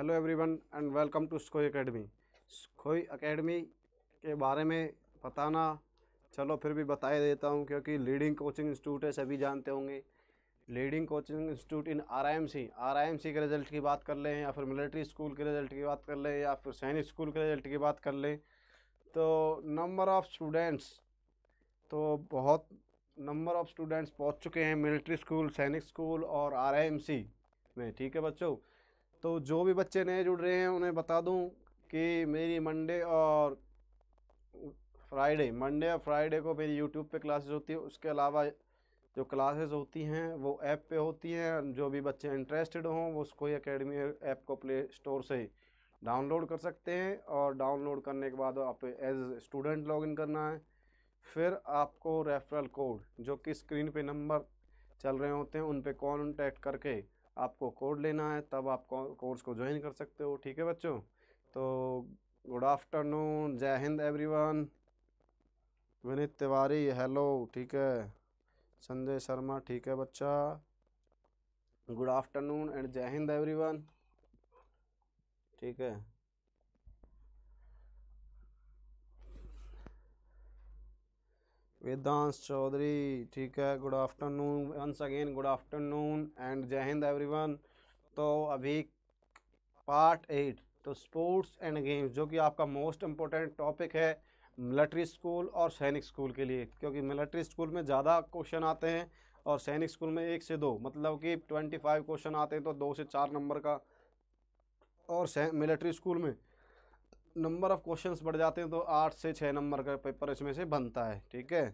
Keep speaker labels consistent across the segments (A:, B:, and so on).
A: Hello everyone and welcome to Sukhoi academy स्कोई academy के बारे में बताना, चलो फिर भी बता देता हूँ क्योंकि लीडिंग कोचिंग इंस्टीट्यूट है, सभी जानते होंगे। Leading coaching institute in R I M C R I M C के रिज़ल्ट की बात कर लें या फिर मिलिट्री स्कूल के रिज़ल्ट की बात कर लें या फिर सैनिक स्कूल के रिज़ल्ट की बात कर लें तो नंबर ऑफ़ स्टूडेंट्स तो बहुत नंबर ऑफ़ स्टूडेंट्स पहुँच चुके हैं मिलिट्री स्कूल, सैनिक स्कूल और आर आई एम सी में, ठीक है बच्चों? तो जो भी बच्चे नए जुड़ रहे हैं, उन्हें बता दूँ कि मेरी मंडे और फ्राइडे, मंडे और फ्राइडे को मेरी यूट्यूब पे क्लासेस होती है। उसके अलावा जो क्लासेस होती हैं, वो ऐप पे होती हैं। जो भी बच्चे इंटरेस्टेड हों, वो उसको एकेडमी ऐप को प्ले स्टोर से डाउनलोड कर सकते हैं और डाउनलोड करने के बाद आप एज स्टूडेंट लॉगिन करना है। फिर आपको रेफरल कोड, जो कि स्क्रीन पे नंबर चल रहे होते हैं, उन पे कॉन्टैक्ट करके आपको कोड लेना है, तब आप कोर्स को ज्वाइन कर सकते हो, ठीक है बच्चों? तो गुड आफ्टरनून, जय हिंद एवरीवन। विनीत तिवारी, हेलो, ठीक है? संजय शर्मा, ठीक है बच्चा? गुड आफ्टरनून एंड जय हिंद एवरीवन। ठीक है? वेदांश चौधरी, ठीक है good afternoon once again good afternoon and जय हिंद एवरीवन तो अभी पार्ट एट तो स्पोर्ट्स एंड गेम्स जो कि आपका मोस्ट इम्पोर्टेंट टॉपिक है मिलिट्री स्कूल और सैनिक स्कूल के लिए, क्योंकि मिलिट्री स्कूल में ज़्यादा क्वेश्चन आते हैं और सैनिक स्कूल में एक से दो मतलब कि ट्वेंटी फाइव क्वेश्चन आते हैं तो दो से चार नंबर का, और मिलिट्री स्कूल में। नंबर ऑफ़ क्वेश्चंस बढ़ जाते हैं तो आठ से छः नंबर का पेपर इसमें से बनता है, ठीक है?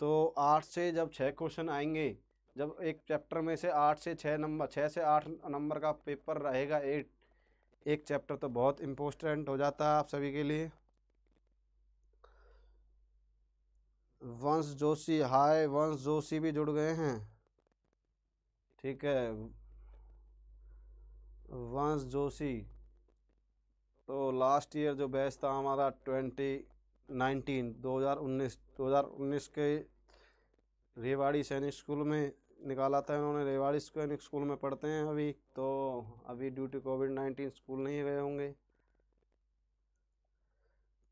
A: तो आठ से जब छः क्वेश्चन आएँगे, जब एक चैप्टर में से आठ से छः नंबर छः से आठ नंबर का पेपर रहेगा एट, एक चैप्टर तो बहुत इम्पोर्टेंट हो जाता है आप सभी के लिए। वंश जोशी, हाय वंश जोशी भी जुड़ गए हैं। ठीक है। वंश जोशी तो लास्ट ईयर जो बैच था हमारा ट्वेंटी नाइनटीन दो हज़ार उन्नीस, दो हज़ार उन्नीस के रेवाड़ी सैनिक स्कूल में निकाला था इन्होंने। रेवाड़ी सैनिक स्कूल में पढ़ते हैं अभी तो अभी due to covid nineteen school नहीं गए होंगे।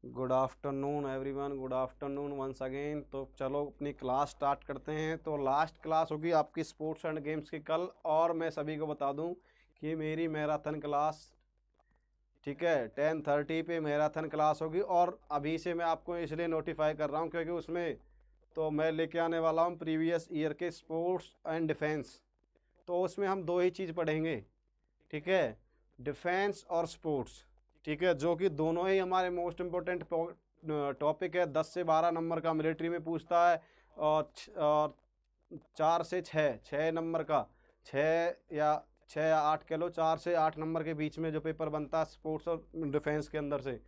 A: Good afternoon everyone good afternoon once again तो चलो अपनी क्लास स्टार्ट करते हैं। तो लास्ट क्लास होगी आपकी स्पोर्ट्स एंड गेम्स की कल, और मैं सभी को बता दूँ कि मेरी मैराथन क्लास ठीक है, टेन थर्टी पे मैराथन क्लास होगी और अभी से मैं आपको इसलिए नोटिफाई कर रहा हूँ क्योंकि उसमें तो मैं लेके आने वाला हूँ प्रीवियस ईयर के स्पोर्ट्स एंड डिफेंस तो उसमें हम दो ही चीज़ पढ़ेंगे, ठीक है? डिफेंस और स्पोर्ट्स ठीक है? जो कि दोनों ही हमारे मोस्ट इम्पोर्टेंट टॉपिक है। दस से बारह नंबर का मिलिट्री में पूछता है और और चार से छः छः नंबर का, छः या छः या आठ कह लो, चार से आठ नंबर के बीच में जो पेपर बनता है स्पोर्ट्स और डिफेंस के अंदर से।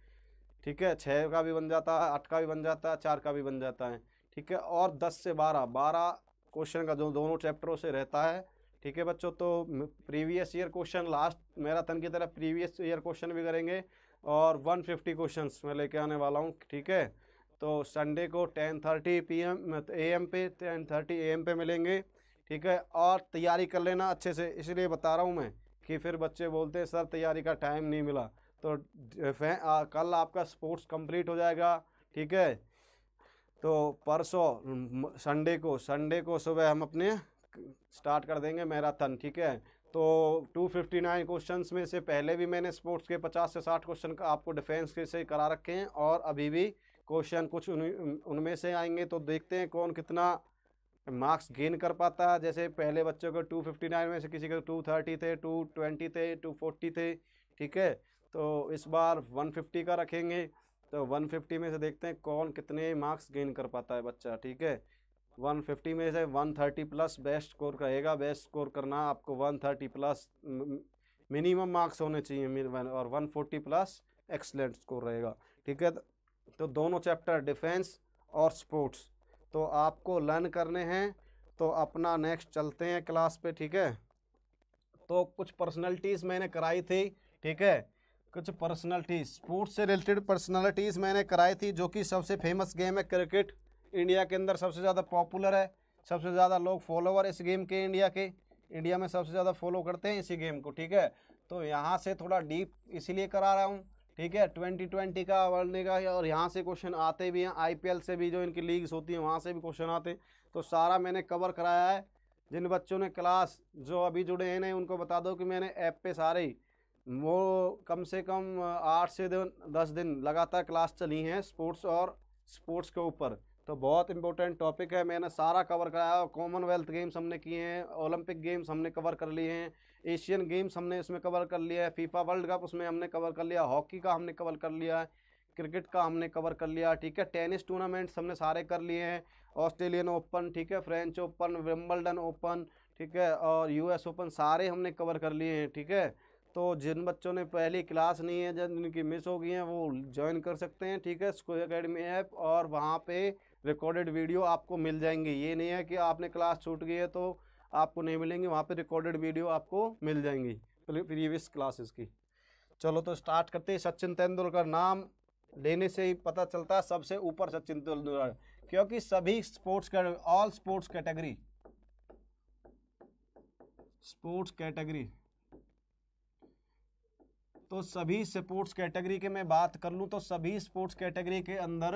A: ठीक है? छः का भी बन जाता है आठ का भी बन जाता है चार का भी बन जाता है। ठीक है? और दस से बारह बारह क्वेश्चन का जो दोनों चैप्टरों से रहता है। ठीक है बच्चों? तो previous year question last marathon की तरह प्रीवियस ईयर क्वेश्चन भी करेंगे और 150 फिफ्टी क्वेश्चन मैं लेके आने वाला हूँ। ठीक है? तो संडे को टेन थर्टी पी एम पे टेन थर्टी ए एम पे मिलेंगे। ठीक है और तैयारी कर लेना अच्छे से। इसलिए बता रहा हूँ मैं कि फिर बच्चे बोलते हैं सर तैयारी का टाइम नहीं मिला। तो आ, कल आपका स्पोर्ट्स कंप्लीट हो जाएगा ठीक है? तो परसों संडे को संडे को सुबह हम अपने स्टार्ट कर देंगे मैराथन ठीक है? तो 259 क्वेश्चंस में से पहले भी मैंने स्पोर्ट्स के 50 से 60 क्वेश्चन का आपको डिफेंस के से करा रखे हैं और अभी भी क्वेश्चन कुछ उनमें उन, से आएँगे तो देखते हैं कौन कितना मार्क्स गेन कर पाता। है जैसे पहले बच्चों को 259 में से किसी के 230 थे 220 थे 240 थे, ठीक है? तो इस बार 150 का रखेंगे। तो 150 में से देखते हैं कौन कितने मार्क्स गेन कर पाता है बच्चा, ठीक है? 150 में से 130 प्लस बेस्ट स्कोर कहेगा। बेस्ट स्कोर करना आपको 130 प्लस मिनिमम मार्क्स होने चाहिए और 140 प्लस एक्सलेंट स्कोर रहेगा, ठीक है? तो दोनों चैप्टर डिफेंस और स्पोर्ट्स तो आपको लर्न करने हैं तो अपना नेक्स्ट चलते हैं क्लास पे, ठीक है? तो कुछ पर्सनैलिटीज़ मैंने कराई थी, ठीक है? कुछ पर्सनैलिटीज़ स्पोर्ट्स से रिलेटेड पर्सनैलिटीज़ मैंने कराई थी, जो कि सबसे फ़ेमस गेम है क्रिकेट इंडिया के अंदर सबसे ज़्यादा पॉपुलर है, सबसे ज़्यादा लोग फॉलोवर इस गेम के इंडिया के इंडिया में सबसे ज़्यादा फॉलो करते हैं इसी गेम को, ठीक है? तो यहाँ से थोड़ा डीप इसीलिए करा रहा हूँ ठीक है ट्वेंटी ट्वेंटी का वर्ल्ड का और यहाँ से क्वेश्चन आते भी हैं। आईपीएल से भी जो इनकी लीग्स होती हैं, वहाँ से भी क्वेश्चन आते हैं। तो सारा मैंने कवर कराया है। जिन बच्चों ने क्लास जो अभी जुड़े हैं नहीं उनको बता दो कि मैंने ऐप पे सारे वो कम से कम आठ से दस दिन लगातार क्लास चली हैं स्पोर्ट्स और स्पोर्ट्स के ऊपर। तो बहुत इंपॉर्टेंट टॉपिक है। मैंने सारा कवर कराया कॉमनवेल्थ गेम्स हमने किए हैं ओलंपिक गेम्स हमने कवर कर लिए हैं। एशियन गेम्स हमने इसमें कवर कर लिया है, फीफा वर्ल्ड कप उसमें हमने कवर कर लिया, हॉकी का हमने कवर कर लिया है, क्रिकेट का हमने कवर कर लिया, ठीक है, टेनिस टूर्नामेंट्स हमने सारे कर लिए हैं, ऑस्ट्रेलियन ओपन, ठीक है, फ्रेंच ओपन, विम्बलडन ओपन, ठीक है, और यूएस ओपन सारे हमने कवर कर लिए हैं, ठीक है तो जिन बच्चों ने पहली क्लास नहीं है जिनकी मिस हो गई हैं, वो ज्वाइन कर सकते हैं, ठीक है स्कूल अकेडमी ऐप और वहाँ पे रिकॉर्डेड वीडियो आपको मिल जाएँगे, ये नहीं है कि आपने क्लास छूट गई है तो आपको नहीं मिलेंगे, वहाँ पर रिकॉर्डेड वीडियो आपको मिल जाएँगी प्रीवियस क्लासेस की। चलो तो स्टार्ट करते हैं। सचिन तेंदुलकर नाम लेने से ही पता चलता है, सबसे ऊपर सचिन तेंदुलकर, क्योंकि सभी sports all sports category sports category तो सभी स्पोर्ट्स कैटेगरी के मैं बात कर लूँ तो सभी स्पोर्ट्स कैटेगरी के अंदर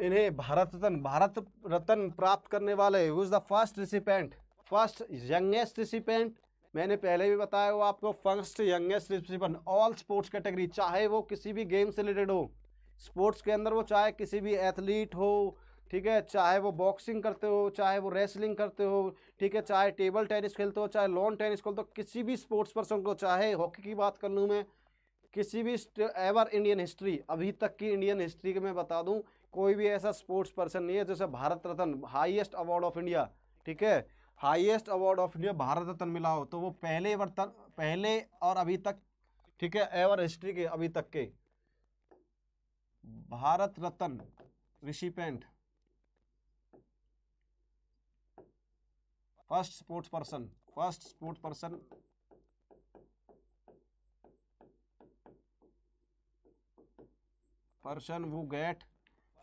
A: इन्हें भारत रत्न भारत रत्न प्राप्त करने वाले is the first recipient first youngest recipient मैंने पहले भी बताया वो आपको first youngest recipient all sports category चाहे वो किसी भी गेम से रिलेटेड हो। स्पोर्ट्स के अंदर वो चाहे किसी भी एथलीट हो, ठीक है, चाहे वो बॉक्सिंग करते हो, चाहे वो रेसलिंग करते हो, ठीक है, चाहे टेबल टेनिस खेलते हो, चाहे लॉन टेनिस खेलते हो, किसी भी स्पोर्ट्स पर्सन को, चाहे हॉकी की बात कर लूँ मैं, किसी भी एवर इंडियन हिस्ट्री अभी तक की इंडियन हिस्ट्री के मैं बता दूँ कोई भी ऐसा स्पोर्ट्स पर्सन नहीं है जैसे Bharat Ratna highest award of India ठीक है? Highest award of India Bharat Ratna मिला हो तो वो पहले वर्तन पहले और अभी तक, ठीक है? एवर हिस्ट्री के, अभी तक के। Bharat Ratna recipient first sports person first sports person person who get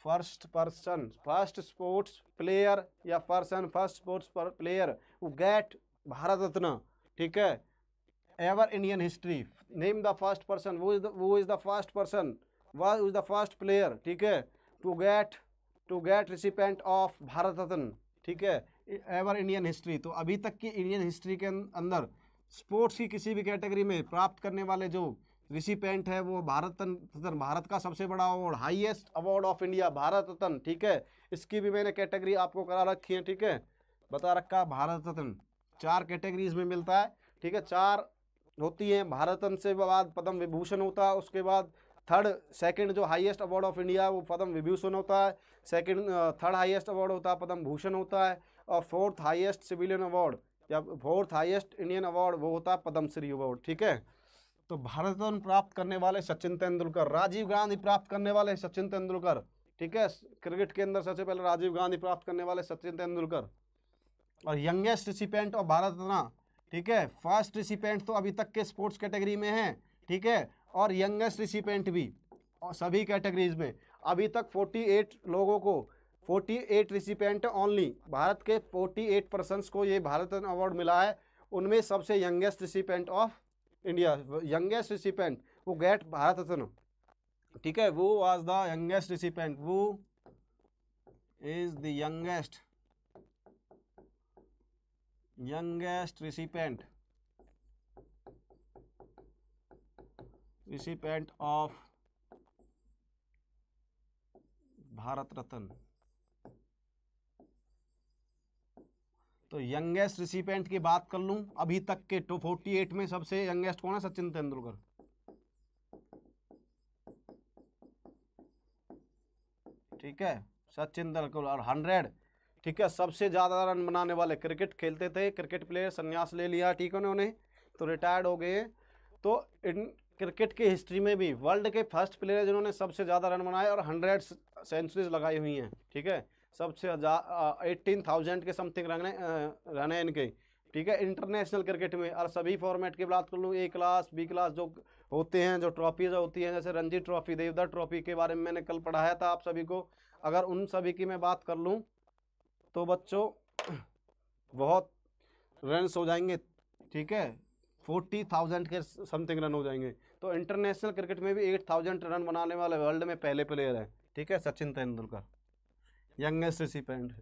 A: first person first sports player या person first sports player who get Bharat Ratna ठीक है? Ever Indian history name the first person who is who is the first person who is the first player ठीक है? To get to get recipient of Bharat Ratna ठीक है? Ever Indian history तो अभी तक की इंडियन हिस्ट्री के अंदर स्पोर्ट्स की किसी भी कैटेगरी में प्राप्त करने वाले जो रिसिपेंट है वो भारत रत्न भारत का सबसे बड़ा award highest award of India Bharat Ratna, ठीक है? इसकी भी मैंने कैटेगरी आपको करा रखी है, ठीक है? बता रखा भारत रत्न। चार कैटेगरीज में मिलता है, ठीक है? चार होती हैं, भारत रत्न से बाद पद्म विभूषण होता है, उसके बाद थर्ड सेकंड जो हाईएस्ट अवार्ड ऑफ़ इंडिया वो पद्म विभूषण होता है सेकंड थर्ड हाईएस्ट अवार्ड होता है, पद्म भूषण होता है, और फोर्थ हाईएस्ट सिविलियन अवार्ड या फोर्थ हाईएस्ट इंडियन अवार्ड वो होता है, पद्मश्री अवार्ड ठीक है? तो भारत रत्न प्राप्त करने वाले सचिन तेंदुलकर, राजीव गांधी प्राप्त करने वाले सचिन तेंदुलकर, ठीक है? क्रिकेट के अंदर सबसे पहले राजीव गांधी प्राप्त करने वाले सचिन तेंदुलकर। और youngest recipient of Bharat Ratna, ठीक है? फ़र्स्ट रिसिपेंट तो अभी तक के स्पोर्ट्स कैटेगरी में है, ठीक है? और यंगेस्ट रिसिपेंट भी, और सभी कैटेगरीज में। अभी तक 48 लोगों को 48 रिसिपेंट ओनली भारत के 48 पर्सनस को ये भारत रत्न अवार्ड मिला है। उनमें सबसे youngest recipient of India youngest recipient वो गेट भारत रत्न। ठीक है, वो was the youngest recipient who is the youngest youngest recipient recipient of Bharat Ratna. तो यंगेस्ट रिसिपेंट की बात कर लूँ, अभी तक के टू फोर्टी एट में सबसे यंगेस्ट कौन है? सचिन तेंदुलकर। ठीक है? सचिन तेंदुलकर और हंड्रेड। ठीक है? सबसे ज़्यादा रन बनाने वाले क्रिकेट खेलते थे। क्रिकेट प्लेयर संन्यास ले लिया, ठीक है उन्होंने तो रिटायर्ड हो गए। तो इन क्रिकेट की हिस्ट्री में भी वर्ल्ड के फ़र्स्ट प्लेयर जिन्होंने सबसे ज़्यादा रन बनाए और हंड्रेड सेंचुरीज लगाई हुई हैं, ठीक है? सबसे एट्टीन थाउज़ेंड के समथिंग रन है इनके। ठीक है? इंटरनेशनल क्रिकेट में। और सभी फॉर्मेट की बात कर लूँ ए क्लास बी क्लास जो होते हैं, जो ट्रॉफीज होती हैं, जैसे रणजी ट्रॉफी देवदा ट्रॉफी के बारे में मैंने कल पढ़ाया था आप सभी को। अगर उन सभी की मैं बात कर लूँ तो बच्चों, बहुत रन्स हो जाएँगे। ठीक है? फोर्टी थाउज़ेंड के समथिंग रन हो जाएँगे। तो इंटरनेशनल क्रिकेट में भी एट थाउज़ेंड रन बनाने वाले वर्ल्ड में पहले प्लेयर हैं। ठीक है? सचिन तेंदुलकर। यंगेस्ट रिसिपेंट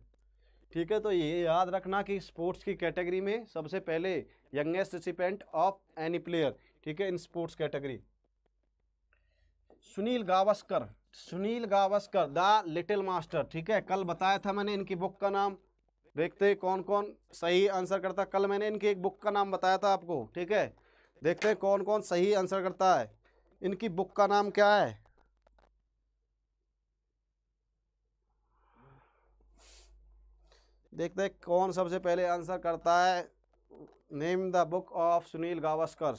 A: ठीक है तो ये याद रखना कि स्पोर्ट्स की कैटेगरी में सबसे पहले youngest recipient of any player, ठीक है, in sports category. Sunil Gavaskar Sunil Gavaskar, the little master, ठीक है, कल बताया था मैंने इनकी बुक का नाम। देखते हैं कौन कौन सही आंसर करता कल मैंने इनकी एक बुक का नाम बताया था आपको, ठीक है, देखते हैं कौन कौन सही आंसर करता है। इनकी बुक का नाम क्या है? देखते हैं कौन सबसे पहले आंसर करता है। Name the book of Sunil Gavaskar.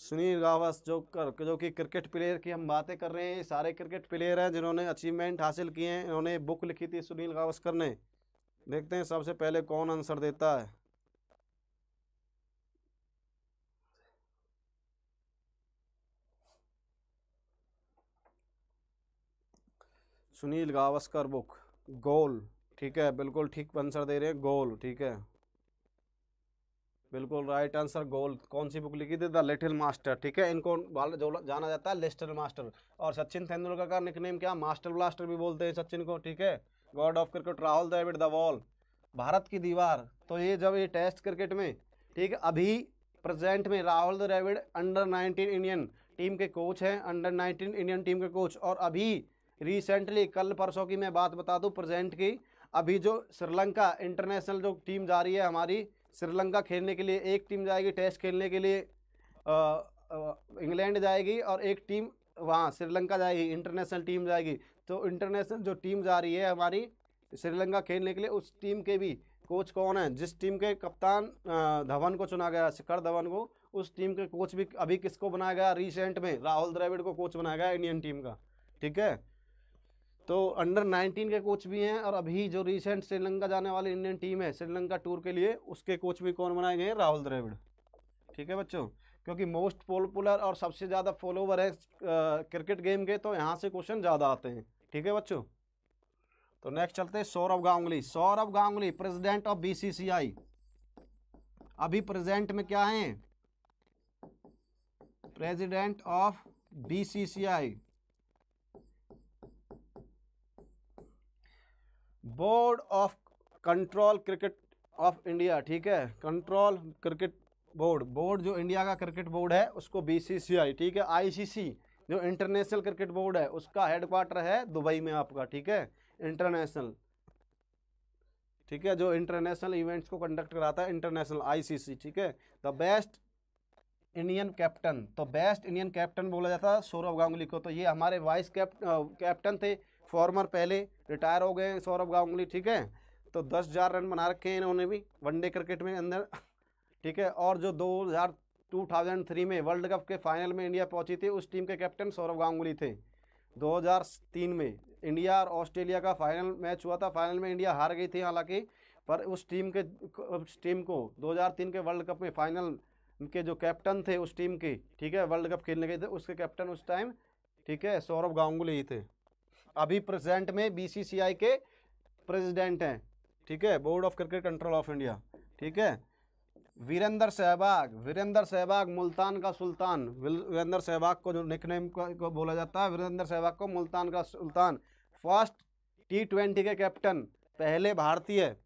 A: Sunil Gawas जो कर जो कि क्रिकेट प्लेयर की हम बातें कर रहे हैं। सारे क्रिकेट प्लेयर हैं जिन्होंने अचीवमेंट हासिल किए हैं। इन्होंने बुक लिखी थी सुनील गावस्कर ने। देखते हैं सबसे पहले कौन आंसर देता है। सुनील गावस्कर बुक, गोल। ठीक है, बिल्कुल ठीक आंसर दे रहे हैं गोल ठीक है। बिल्कुल राइट आंसर गोल कौन सी बुक लिखी थी? द लिटिल मास्टर ठीक है, इनको जाना जाता है लिस्टर मास्टर और सचिन तेंदुलकर का निकनेम क्या? मास्टर ब्लास्टर भी बोलते हैं सचिन को, ठीक है। God of cricket Rahul Dravid the wall Bharat की दीवार। तो ये जब ये टेस्ट क्रिकेट में, ठीक है अभी प्रेजेंट में Rahul Dravid under nineteen Indian team के कोच हैं अंडर नाइनटीन इंडियन टीम के कोच और अभी रिसेंटली कल परसों की मैं बात बता दूँ प्रेजेंट की अभी जो श्रीलंका इंटरनेशनल जो टीम जा रही है हमारी, श्रीलंका खेलने के लिए एक टीम जाएगी, टेस्ट खेलने के लिए इंग्लैंड जाएगी और एक टीम वहाँ, श्रीलंका जाएगी, इंटरनेशनल टीम जाएगी। तो इंटरनेशनल जो टीम जा रही है हमारी, श्रीलंका खेलने के लिए उस टीम के भी कोच कौन है? जिस टीम के कप्तान धवन को चुना गया, शिखर धवन को, उस टीम के कोच भी, अभी किसको बनाया गया? रिसेंट में राहुल द्रविड़ को कोच बनाया गया, इंडियन टीम का। ठीक है? तो अंडर 19 के कोच भी हैं और अभी जो रिसेंट श्रीलंका जाने वाली इंडियन टीम है, श्रीलंका टूर के लिए उसके कोच भी कौन बनाए गए हैं? राहुल द्रविड़। ठीक है बच्चों? क्योंकि मोस्ट पॉपुलर और सबसे ज़्यादा फॉलोवर है क्रिकेट गेम के तो यहाँ से क्वेश्चन ज़्यादा आते हैं। ठीक है बच्चों? तो नेक्स्ट चलते हैं Sourav Ganguly. Sourav Ganguly president of BCCI अभी प्रेजेंट में क्या है? President of BCCI board of control cricket of India, ठीक है? कंट्रोल क्रिकेट बोर्ड बोर्ड जो इंडिया का क्रिकेट बोर्ड है, उसको बीसीसीआई ठीक है? आईसीसी जो इंटरनेशनल क्रिकेट बोर्ड है, उसका हेडक्वार्टर है दुबई में आपका, ठीक है? इंटरनेशनल ठीक है? जो इंटरनेशनल इवेंट्स को कंडक्ट कराता है इंटरनेशनल आईसीसी ठीक है? द बेस्ट इंडियन कैप्टन तो बेस्ट इंडियन कैप्टन बोला जाता है सौरभ गांगुली को। तो ये हमारे वाइस कैप्टन थे फॉर्मर पहले रिटायर हो गए सौरभ गांगुली, ठीक है? तो दस हज़ार रन बना रखे हैं इन्होंने भी वनडे क्रिकेट में अंदर, ठीक है? और जो दो हज़ार टू थाउज़ेंड थ्री में वर्ल्ड कप के फाइनल में इंडिया पहुँची थी, उस टीम के कैप्टन सौरभ गांगुली थे। 2003 में इंडिया और ऑस्ट्रेलिया का फाइनल मैच हुआ था फाइनल में इंडिया हार गई थी हालाँकि, पर उस टीम के, उस टीम को 2003 के वर्ल्ड कप में फाइनल के जो कैप्टन थे उस टीम के, ठीक है? वर्ल्ड कप खेलने गए थे उसके कैप्टन उस टाइम ठीक है? सौरभ गांगुली ही थे। अभी प्रेजेंट में बीसीसीआई के प्रेसिडेंट हैं, ठीक है? Board of cricket control of India, ठीक है? वीरेंद्र सहवाग वीरेंद्र सहवाग मुल्तान का सुल्तान। वीरेंद्र सहवाग को जो निकनेम को बोला जाता है, वीरेंद्र सहवाग को मुल्तान का सुल्तान। फ़र्स्ट टी ट्वेंटी के कैप्टन पहले भारतीय।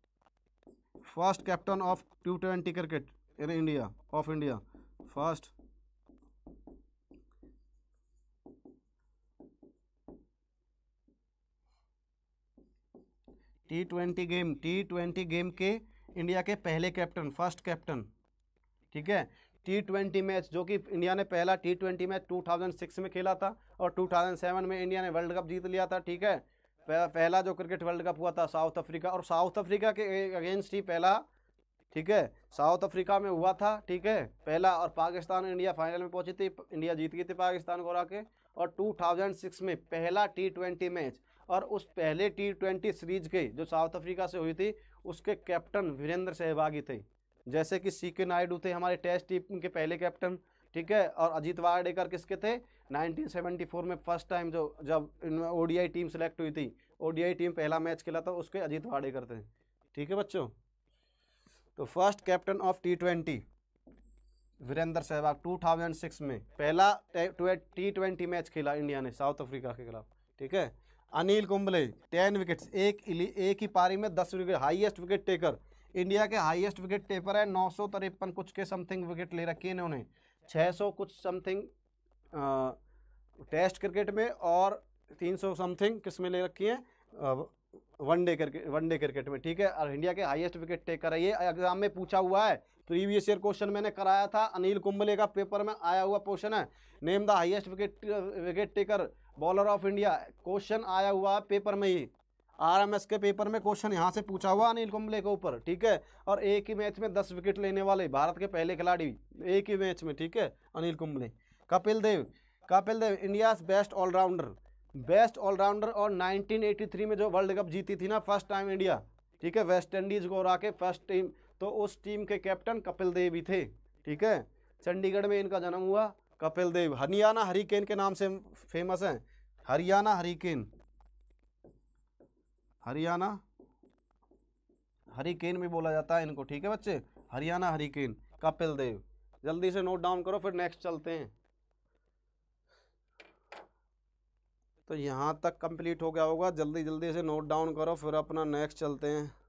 A: First captain of T twenty cricket in India of India first T twenty game T twenty game के इंडिया के पहले कैप्टन फ़र्स्ट कैप्टन ठीक है? टी ट्वेंटी मैच जो कि इंडिया ने पहला टी ट्वेंटी मैच 2006 में खेला था और 2007 में इंडिया ने वर्ल्ड कप जीत लिया था, ठीक है? पहला जो क्रिकेट वर्ल्ड कप हुआ था साउथ अफ्रीका और साउथ अफ्रीका के अगेंस्ट ही पहला, ठीक है? साउथ अफ्रीका में हुआ था, ठीक है? पहला और पाकिस्तान इंडिया फाइनल में पहुँची थी इंडिया जीत गई थी पाकिस्तान को हरा के और 2006 में पहला टी ट्वेंटी मैच और उस पहले टी ट्वेंटी सीरीज़ के जो साउथ अफ्रीका से हुई थी, उसके कैप्टन वीरेंद्र सहवागी थे। जैसे कि सी के नायडू थे हमारे टेस्ट टीम के पहले कैप्टन ठीक है? और अजीत वाडेकर किसके थे? 1974 में फ़र्स्ट टाइम जो, जब ओडीआई टीम सेलेक्ट हुई थी। ओडीआई टीम पहला मैच खेला था, उसके अजीत वाडेकर थे। ठीक है बच्चों? तो first captain of T twenty Virender Sehwag 2006 में पहला टी ट्वेंटी मैच खेला इंडिया ने साउथ अफ्रीका के खिलाफ। ठीक है? अनिल कुंबले, टेन विकेट्स, एक एक ही पारी में दस wicket, highest wicket taker. India के हाईएस्ट विकेट टेपर है, नौ सौ तिरपन कुछ के समथिंग विकेट ले रखी है इन्होंने। छः सौ कुछ समथिंग टेस्ट क्रिकेट में और तीन सौ समथिंग किसमें ले रखी है? वनडे क्रिकेट वनडे क्रिकेट में, ठीक है? और इंडिया के हाईएस्ट विकेट टेकर है। ये एग्ज़ाम में पूछा हुआ है, प्रीवियस ईयर क्वेश्चन मैंने कराया था, अनिल कुंबले का पेपर में आया हुआ क्वेश्चन है, name the highest wicket wicket taker bowler of India question आया हुआ पेपर में ही। आरएमएस के पेपर में क्वेश्चन यहाँ से पूछा हुआ अनिल कुंबले के ऊपर, ठीक है? और एक ही मैच में दस विकेट लेने वाले, भारत के पहले खिलाड़ी, एक ही मैच में, ठीक है? Anil Kumble. Kapil Dev Kapil Dev India best allrounder best allrounder और 1983 में जो वर्ल्ड कप जीती थी ना फ़र्स्ट टाइम इंडिया ठीक है? वेस्ट इंडीज को हरा के फ़र्स्ट टीम तो उस टीम के कैप्टन कपिल देव ही थे, ठीक है? चंडीगढ़ में इनका जन्म हुआ कपिल देव, हरियाणा हरिकेन के नाम से फ़ेमस हैं। हरियाणा हरिकेन। हरियाणा हरिकेन भी बोला जाता है इनको, ठीक है बच्चे? हरियाणा हरिकेन, कपिल देव। जल्दी से नोट डाउन करो, फिर नेक्स्ट चलते हैं। तो यहाँ तक कंप्लीट हो गया होगा। जल्दी जल्दी से नोट डाउन करो, फिर अपना नेक्स्ट चलते हैं।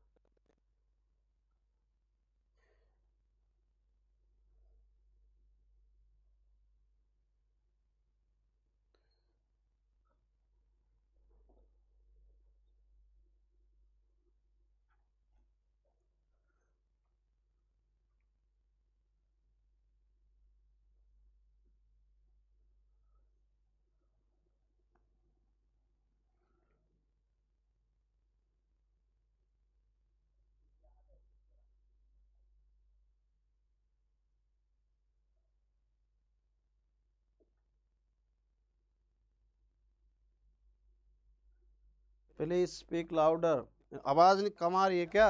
A: Please speak louder. आवाज़ नहीं कम आ रही है क्या?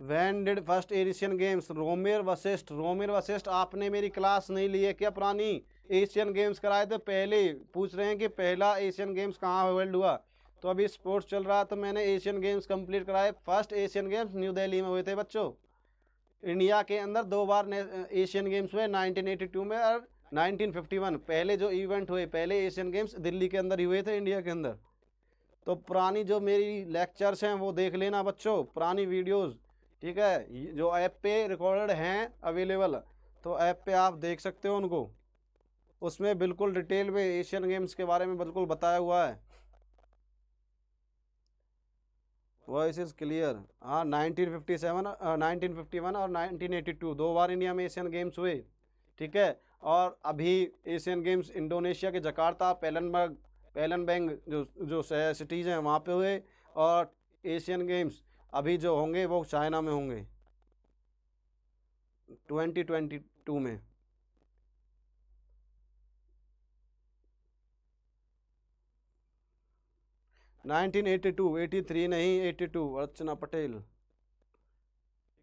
A: When did first Asian games Romer Vashishth Romer Vashishth आपने मेरी क्लास नहीं ली है क्या पुरानी? एशियन गेम्स कराए थे पहले। पूछ रहे हैं कि पहला एशियन गेम्स कहाँ होल्ड हुआ? तो अभी स्पोर्ट्स चल रहा है तो मैंने एशियन गेम्स कंप्लीट कराए। First Asian games New Delhi में हुए थे बच्चों। इंडिया के अंदर दो बार एशियन गेम्स हुए 1982 में और 1951 पहले जो इवेंट हुए, पहले एशियन गेम्स दिल्ली के अंदर ही हुए थे, इंडिया के अंदर। तो पुरानी जो मेरी लेक्चर्स हैं, वो देख लेना बच्चों, पुरानी वीडियोस ठीक है? जो ऐप पे रिकॉर्डेड हैं अवेलेबल तो ऐप पे आप देख सकते हो उनको। उसमें बिल्कुल डिटेल में एशियन गेम्स के बारे में बिल्कुल बताया हुआ है। वॉइस इज़ क्लियर हाँ 1957 1951 और 1982 दो बार इंडिया में एशियन गेम्स हुए, ठीक है? और अभी एशियन गेम्स इंडोनेशिया के जकार्ता पेलनबर्ग पेलनबैंग जो जो सिटीज़ हैं, वहाँ पे हुए और एशियन गेम्स अभी जो होंगे वो चाइना में होंगे 2022 में। 1982 83 नहीं 82 अर्चना पटेल।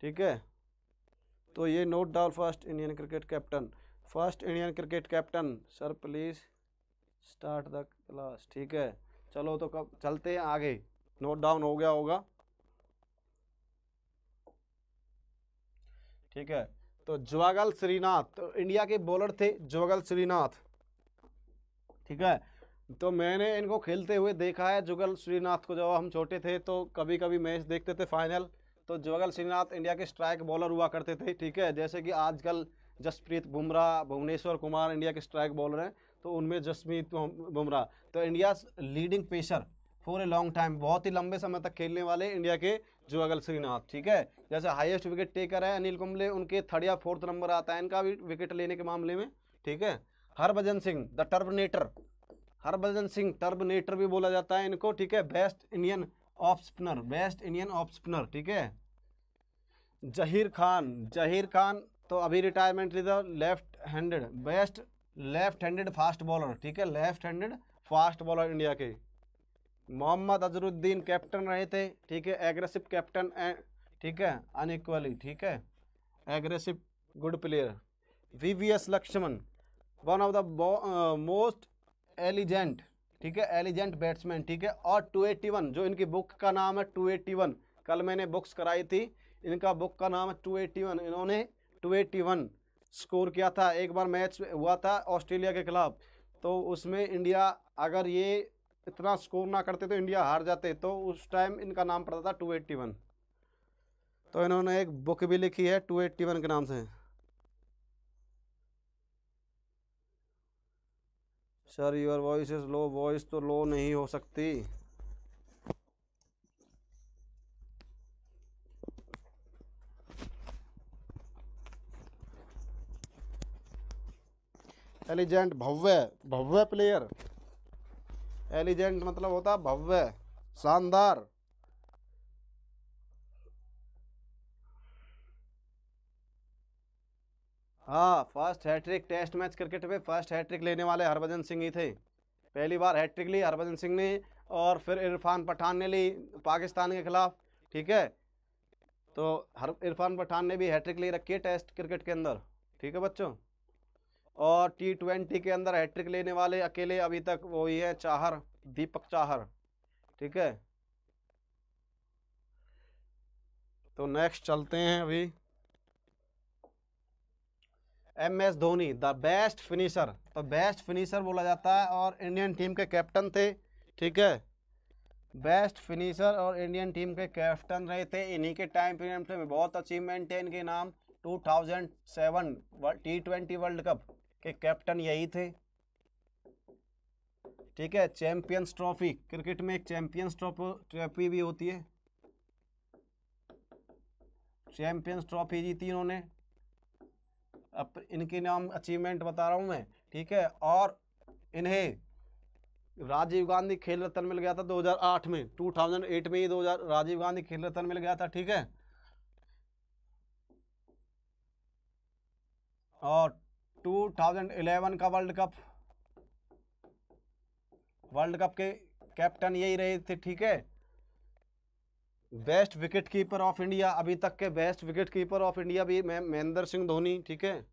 A: ठीक है? तो ये note down first Indian cricket captain first Indian cricket captain sir please start the class ठीक है? चलो तो कब, चलते हैं आगे। नोट डाउन हो गया होगा। ठीक है? तो ज्वागल श्रीनाथ तो इंडिया के बॉलर थे ज्वागल श्रीनाथ। ठीक है? तो मैंने इनको खेलते हुए देखा है। जुगल श्रीनाथ को जब हम छोटे थे तो कभी कभी मैच देखते थे फाइनल। तो जुगल श्रीनाथ इंडिया के स्ट्राइक बॉलर हुआ करते थे, ठीक है? जैसे कि आजकल जसप्रीत बुमराह, भुवनेश्वर कुमार इंडिया के स्ट्राइक बॉलर हैं तो उनमें जसप्रीत बुमराह। तो India leading pacer for a long time बहुत ही लंबे समय तक खेलने वाले इंडिया के जुगल श्रीनाथ, ठीक है? जैसे हाईएस्ट विकेट टेकर है अनिल कुंबले, उनके थर्ड या फोर्थ नंबर आता है, इनका भी विकेट लेने के मामले में, ठीक है? Harbhajan Singh the turbanator Harbhajan Singh, turbanator भी बोला जाता है इनको, ठीक है? Best Indian off spinner best Indian off spinner ठीक है? जहीर खान जहीर खान तो अभी retirement leader left handed best left handed fast bowler ठीक है? Left handed fast bowler India के। मोहम्मद अजरुद्दीन कैप्टन रहे थे, ठीक है? एग्रेसिव कैप्टन ठीक है? अनइक्वली ठीक है? Aggressive good player V V S Laxman one of the most elegant, ठीक है? एलिजेंट बैट्समैन, ठीक है? और 281 जो इनकी बुक का नाम है 281 कल मैंने बुक्स कराई थी, इनका बुक का नाम है 281 इन्होंने 281 स्कोर किया था। एक बार मैच हुआ था ऑस्ट्रेलिया के खिलाफ तो उसमें इंडिया अगर ये इतना स्कोर ना करते तो इंडिया हार जाते तो उस टाइम इनका नाम पड़ता था 281 तो इन्होंने एक बुक भी लिखी है 281 के नाम से। Sir your voice is low voice तो लो नहीं हो सकती। एलिजेंट भव्य भव्य प्लेयर एलिजेंट मतलब होता भव्य शानदार। हाँ। First hattrick test match cricket में फ़र्स्ट हैट्रिक लेने वाले हरभजन सिंह ही थे। पहली बार हैट्रिक ली हरभजन सिंह ने और फिर इरफान पठान ने ली पाकिस्तान के खिलाफ, ठीक है? तो हर, इरफान पठान ने भी हैट्रिक ले रखी है टेस्ट क्रिकेट के अंदर, ठीक है बच्चों? और टी ट्वेंटी के अंदर हैट्रिक लेने वाले अकेले अभी तक वही है चाहर, दीपक चाहर, ठीक है? तो नेक्स्ट चलते हैं अभी। M S Dhoni the best finisher तो बेस्ट फिनिशर बोला जाता है और इंडियन टीम के कैप्टन थे, ठीक है? बेस्ट फिनिशर और इंडियन टीम के कैप्टन रहे थे। इन्हीं के टाइम पीरियड में बहुत अचीवमेंट है इनके नाम। 2007 टी ट्वेंटी वर्ल्ड कप के कैप्टन यही थे। ठीक है? चैंपियंस ट्रॉफी क्रिकेट में एक चैंपियंस ट्रॉफी भी होती है। चैंपियंस ट्रॉफी जीती इन्होंने। इनके नाम अचीवमेंट बता रहा हूँ मैं, ठीक है? और इन्हें राजीव गांधी खेल रत्न मिल गया था 2008 में 2008 में ही 2000 राजीव गांधी खेल रत्न मिल गया था, ठीक है? और 2011 का वर्ल्ड कप वर्ल्ड कप के कैप्टन यही रहे थे, ठीक है? Best wicket keeper of India अभी तक के best wicket keeper of India भी महेंद्र सिंह धोनी ठीक है?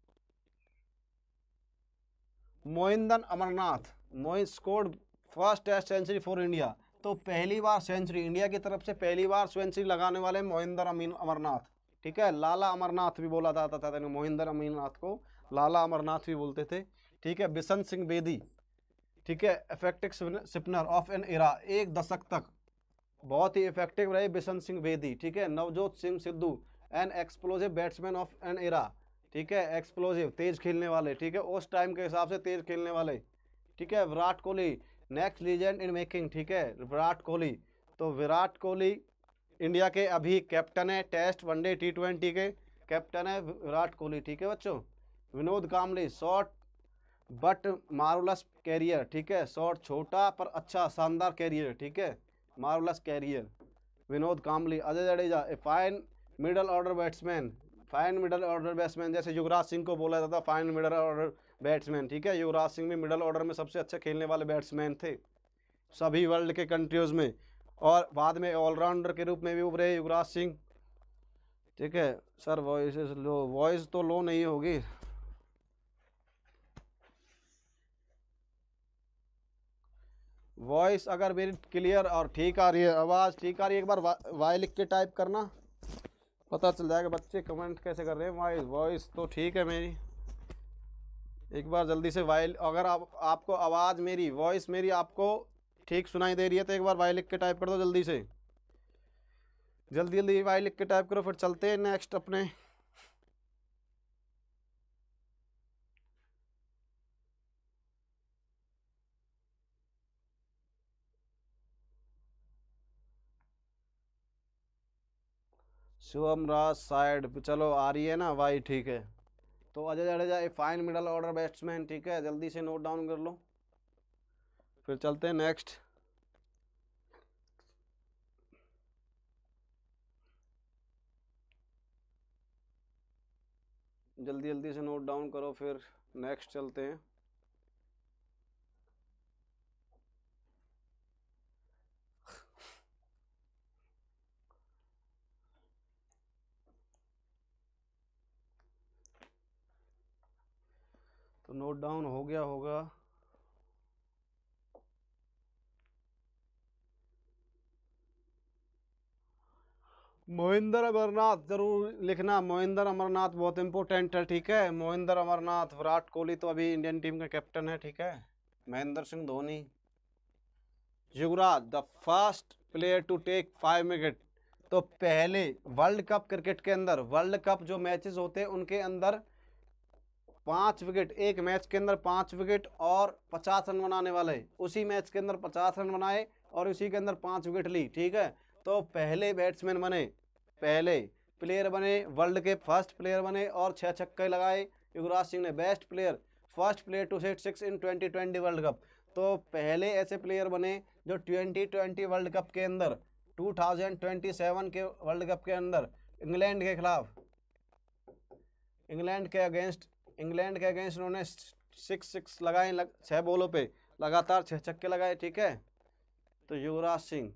A: मोहिंदन अमरनाथ मोहित scored first test century for India तो पहली बार सेंचुरी इंडिया की तरफ़ से पहली बार सेंचुरी लगाने वाले मोहिंदर अमीन अमरनाथ ठीक है? लाला अमरनाथ भी बोला जाता था, था मोहिंदर अमीरनाथ को। लाला अमरनाथ भी बोलते थे ठीक है? बिशन सिंह बेदी ठीक है? Effective spinner of an era एक दशक तक। बहुत ही इफ़ेक्टिव रहे बिशन सिंह बेदी, ठीक है? Navjot Singh Sidhu an explosive batsman of an era ठीक है? एक्सप्लोजिव तेज खेलने वाले, ठीक है? उस टाइम के हिसाब से तेज खेलने वाले, ठीक है? Virat Kohli next legend in making ठीक है? विराट कोहली तो विराट कोहली इंडिया के अभी कैप्टन है test one day T twenty के कैप्टन है विराट कोहली, ठीक है बच्चों? Vinod Kambli short but marvellous career ठीक है? शॉर्ट छोटा पर अच्छा शानदार कैरियर ठीक है? Marvellous career Vinod Kambli Ajay Jadeja a fine middle order batsman fine middle order batsman जैसे युवराज सिंह को बोला जाता फाइन मिडल ऑर्डर बैट्समैन ठीक है? युवराज सिंह भी मिडल ऑर्डर में सबसे अच्छे खेलने वाले बैट्समैन थे, सभी वर्ल्ड के कंट्रीज़ में। और बाद में ऑलराउंडर के रूप में भी उभरे युवराज सिंह। ठीक है? सर वॉइस लो वॉइस तो लो नहीं होगी। वॉइस अगर मेरी क्लियर और ठीक आ रही है आवाज़ ठीक आ रही है एक बार वा, वाई लिख के टाइप करना। पता चल जाएगा बच्चे कमेंट कैसे कर रहे हैं। वॉइस वॉइस तो ठीक है मेरी। एक बार जल्दी से वाई अगर आप आपको आवाज़ मेरी वॉइस मेरी आपको ठीक सुनाई दे रही है तो एक बार वाई लिख के टाइप कर दो जल्दी से। जल्दी जल्दी वाई लिख के टाइप करो फिर चलते हैं नेक्स्ट अपने। शुभम राज साइड चलो, आ रही है ना वाई ठीक है। तो Ajay Jadeja a fine middle order batsman ठीक है। जल्दी से नोट डाउन कर लो। फिर चलते हैं नेक्स्ट जल्दी जल्दी से नोट डाउन करो, फिर नेक्स्ट चलते हैं। तो नोट डाउन हो गया होगा। मोहिंदर अमरनाथ, ज़रूर लिखना। मोहिंदर अमरनाथ बहुत इंपॉर्टेंट है, ठीक है? मोहिंदर अमरनाथ, विराट कोहली तो अभी इंडियन टीम का कैप्टन है, ठीक है? Mahendra Singh Dhoni. Yuvraj the first player to take five wicket तो पहले वर्ल्ड कप क्रिकेट के अंदर वर्ल्ड कप जो मैचेस होते हैं, उनके अंदर पाँच विकेट, एक मैच के अंदर पाँच विकेट और पचास रन बनाने वाले। उसी मैच के अंदर पचास रन बनाए और उसी के अंदर पाँच विकेट ली, ठीक है? तो पहले बैट्समैन बने, पहले प्लेयर बने, वर्ल्ड के फ़र्स्ट प्लेयर बने और छः छक्के लगाए। युवराज सिंह ने best player, first player to set six in twenty twenty world cup. तो पहले ऐसे प्लेयर बने जो ट्वेंटी ट्वेंटी वर्ल्ड कप के अंदर, टू थाउज़ेंड ट्वेंटी सेवन के वर्ल्ड कप के अंदर, इंग्लैंड के खिलाफ, इंग्लैंड के अगेंस्ट इंग्लैंड के अगेंस्ट उन्होंने सिक्स सिक्स लगाए, लग छः बॉलों पे, लगातार छः छक्के लगाए, ठीक है? तो युवराज सिंह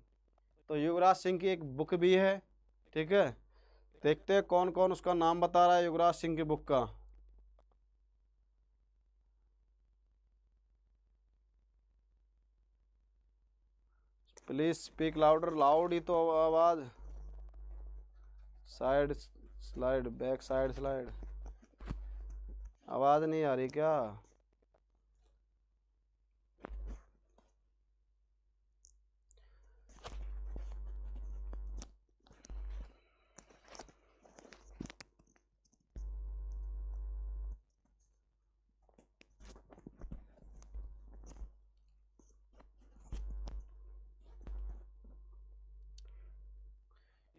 A: तो युवराज सिंह की एक बुक भी है, ठीक है? देखते हैं कौन कौन उसका नाम बता रहा है युवराज सिंह की बुक का। प्लीज़ स्पीक लाउडर लाउड ही तो आवाज़। Side slide back side slide आवाज़ नहीं आ रही क्या?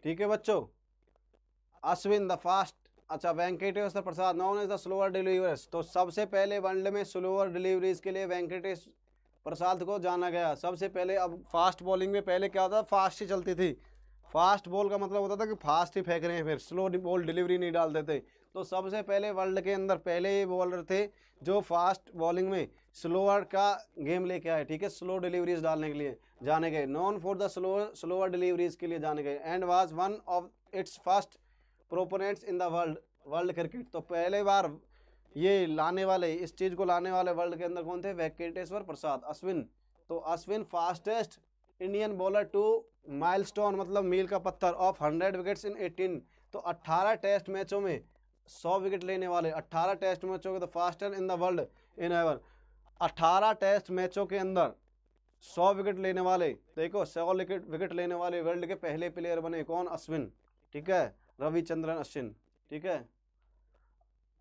A: ठीक है बच्चों अश्विन द फास्ट अच्छा Venkateshwar Prasad known is the slower deliveries तो सबसे पहले वर्ल्ड में स्लोअर डिलीवरीज के लिए वेंकटेश प्रसाद को जाना गया। सबसे पहले, अब फास्ट बॉलिंग में पहले क्या होता था? फास्ट ही चलती थी। फास्ट बॉल का मतलब होता था कि फास्ट ही फेंक रहे हैं फिर, स्लो बॉल डिलीवरी नहीं डालते थे। तो सबसे पहले वर्ल्ड के अंदर पहले ये बॉलर थे जो फास्ट बॉलिंग में स्लोअर का गेम लेके आए, ठीक है? स्लो डिलीवरीज डालने के लिए जाने गए। Known for the slow slower deliveries के लिए जाने गए। And was one of its first proponents in the world world cricket. तो पहले बार ये लाने वाले, इस चीज़ को लाने वाले वर्ल्ड के अंदर कौन थे? वेंकटेश्वर प्रसाद, अश्विन। तो Ashwin fastest Indian bowler to milestone मतलब मील का पत्थर of hundred wickets in eighteen तो अट्ठारह टेस्ट मैचों में सौ विकेट लेने वाले, अट्ठारह टेस्ट मैचों के the faster in the world in ever अट्ठारह टेस्ट मैचों के अंदर सौ विकेट लेने वाले, देखो, सौ विकेट विकेट लेने वाले वर्ल्ड के पहले प्लेयर बने कौन? अश्विन, ठीक है? रविचंद्रन अश्विन, ठीक है?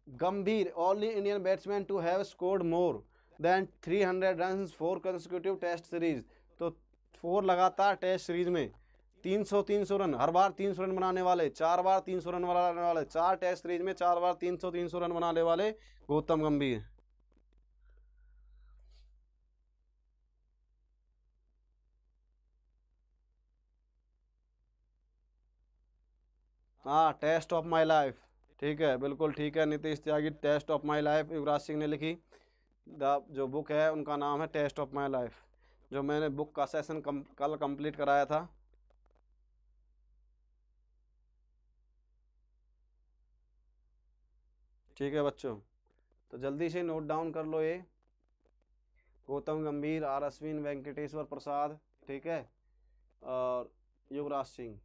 A: Gambhir only Indian batsman to have scored more than 300 hundred run four consecutive test series तो फोर लगातार टेस्ट सीरीज़ में 300 300 रन, हर बार 300 रन बनाने वाले, चार बार 300 रन बनाने वाले, चार टेस्ट सीरीज़ में चार बार 300 300 रन बनाने वाले गौतम गंभीर। हाँ टेस्ट ऑफ़ माई लाइफ ठीक है बिल्कुल ठीक है Nitish Tyagi test of my life Yuvraj Singh ने लिखी। द जो बुक है उनका नाम है टेस्ट ऑफ़ माई लाइफ जो मैंने बुक का सेशन कम, कल कंप्लीट कराया था। ठीक है बच्चों तो जल्दी से नोट डाउन कर लो ये। गौतम गंभीर आर अश्विन वेंकटेश्वर प्रसाद ठीक है और युवराज सिंह।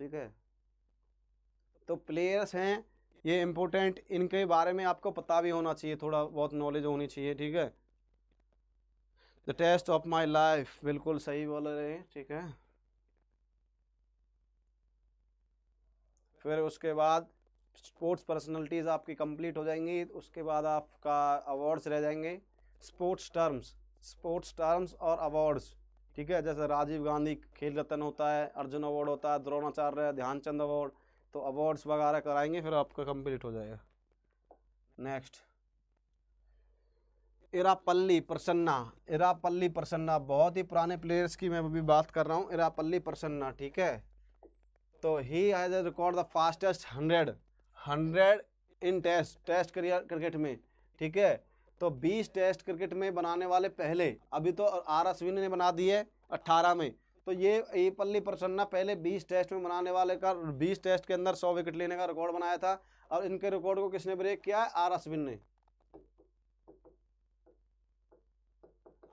A: ठीक है? तो प्लेयर्स हैं, ये इम्पोर्टेंट इनके बारे में आपको पता भी होना चाहिए, थोड़ा बहुत नॉलेज होनी चाहिए, ठीक है? The test of my life बिल्कुल सही बोल रहे हैं, ठीक है? फिर उसके बाद स्पोर्ट्स पर्सनलिटीज़ आपकी कंप्लीट हो जाएँगी, उसके बाद आपका अवार्ड्स रह जाएँगे। स्पोर्ट्स टर्म्स स्पोर्ट्स टर्म्स और अवार्ड्स ठीक है, जैसे राजीव गांधी खेल रत्न होता है, अर्जुन अवार्ड होता है, द्रोणाचार्य, ध्यानचंद अवार्ड तो अवार्ड्स वगैरह कराएँगे, फिर आपका कंप्लीट हो जाएगा। नेक्स्ट इरापल्ली प्रसन्ना इरापल्ली प्रसन्ना, बहुत ही पुराने प्लेयर्स की मैं अभी बात कर रहा हूँ, इरापल्ली प्रसन्ना, ठीक है? तो he has record the fastest hundred hundred in test test career cricket में, ठीक है? तो 20 टेस्ट क्रिकेट में बनाने वाले पहले, अभी तो आर अश्विन ने बना दिए 18 में। तो ये पल्ली प्रसन्ना पहले 20 टेस्ट में बनाने वाले का 20 टेस्ट के अंदर 100 विकेट लेने का रिकॉर्ड बनाया था और इनके रिकॉर्ड को किसने ब्रेक किया है? आर अश्विन ने।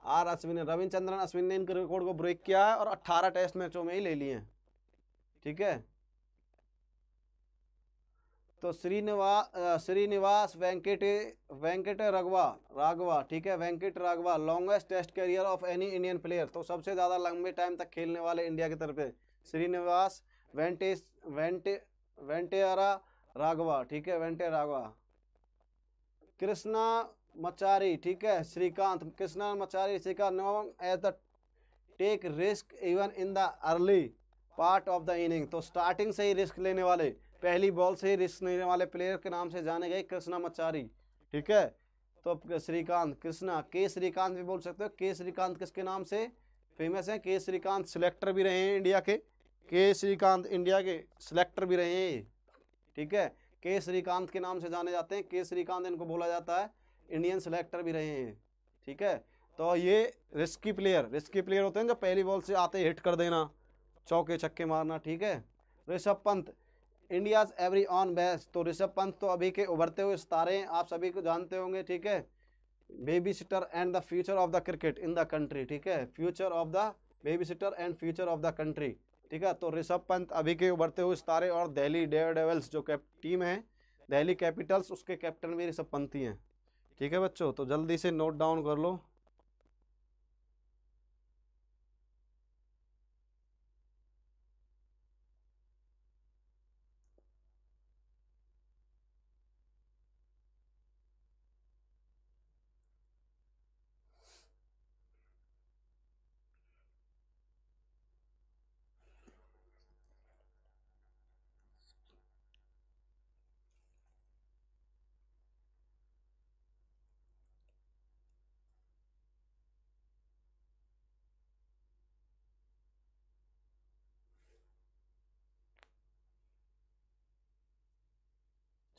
A: आर अश्विन ने रविचंद्रन अश्विन ने इनके रिकॉर्ड को ब्रेक किया है और 18 टेस्ट मैचों में ही ले लिए हैं। ठीक है? तो श्रीनिवास श्रीनिवास वेंकट वेंकट रघवा, राघवा, ठीक है? Venkat Raghava longest test career of any Indian player तो सबसे ज़्यादा लंबे टाइम तक खेलने वाले इंडिया की तरफ़ से श्रीनिवास वेंटेस, वेंटे, वेंटेरा राघवा, ठीक है? वेंटे राघवा। कृष्णा मचारी, ठीक है? Srikkanth, Krishnamachari, Srikkanth age the take risk even in the early part of the inning तो स्टार्टिंग से ही रिस्क लेने वाले पहली बॉल से रिस्क लेने वाले प्लेयर के नाम से जाने गए कृष्णा मचारी, ठीक है? तो श्रीकांत, कृष्णा, के श्रीकांत भी बोल सकते हो। के श्रीकांत किसके नाम से फ़ेमस है? के श्रीकांत सिलेक्टर भी रहे हैं इंडिया के। के श्रीकांत इंडिया के सिलेक्टर भी रहे हैं, ठीक है? के श्रीकांत के नाम से जाने जाते हैं। के श्रीकांत इनको बोला जाता है। इंडियन सिलेक्टर भी रहे हैं, ठीक है? तो ये रिस्की प्लेयर रिस्की प्लेयर होते हैं जो पहली बॉल से आते हिट कर देना चौके छक्के मारना, ठीक है? Rishabh Pant India's every on best तो ऋषभ पंत तो अभी के उभरते हुए सितारे हैं, आप सभी को जानते होंगे, ठीक है? Baby sitter and the future of the cricket in the country ठीक है? Future of the baby sitter and future of the country ठीक है? तो ऋषभ पंत अभी के उभरते हुए सितारे और दिल्ली डेयर डेवल्स जो टीम है दिल्ली कैपिटल्स उसके कैप्टन भी ऋषभ पंत ही हैं, ठीक है बच्चों? तो जल्दी से नोट डाउन कर लो।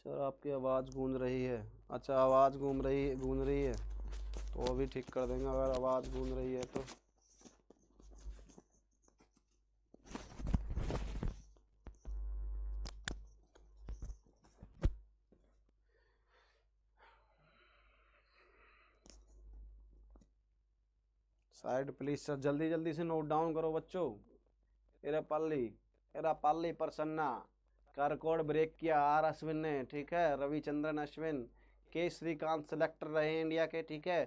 A: सर, आपकी आवाज़ गूंज रही है। अच्छा आवाज़ घूम रही है गूंज रही है। तो वो भी ठीक कर देंगे, अगर आवाज़ गूंज रही है तो। साइड प्लीज़ सर जल्दी जल्दी से नोट डाउन करो बच्चों। एरा पल्ली एरा पल्ली प्रसन्ना। कर रिकॉर्ड ब्रेक किया आर अश्विन ने, ठीक है? रविचंद्रन अश्विन, के श्रीकांत सेलेक्टर रहे इंडिया के, ठीक है?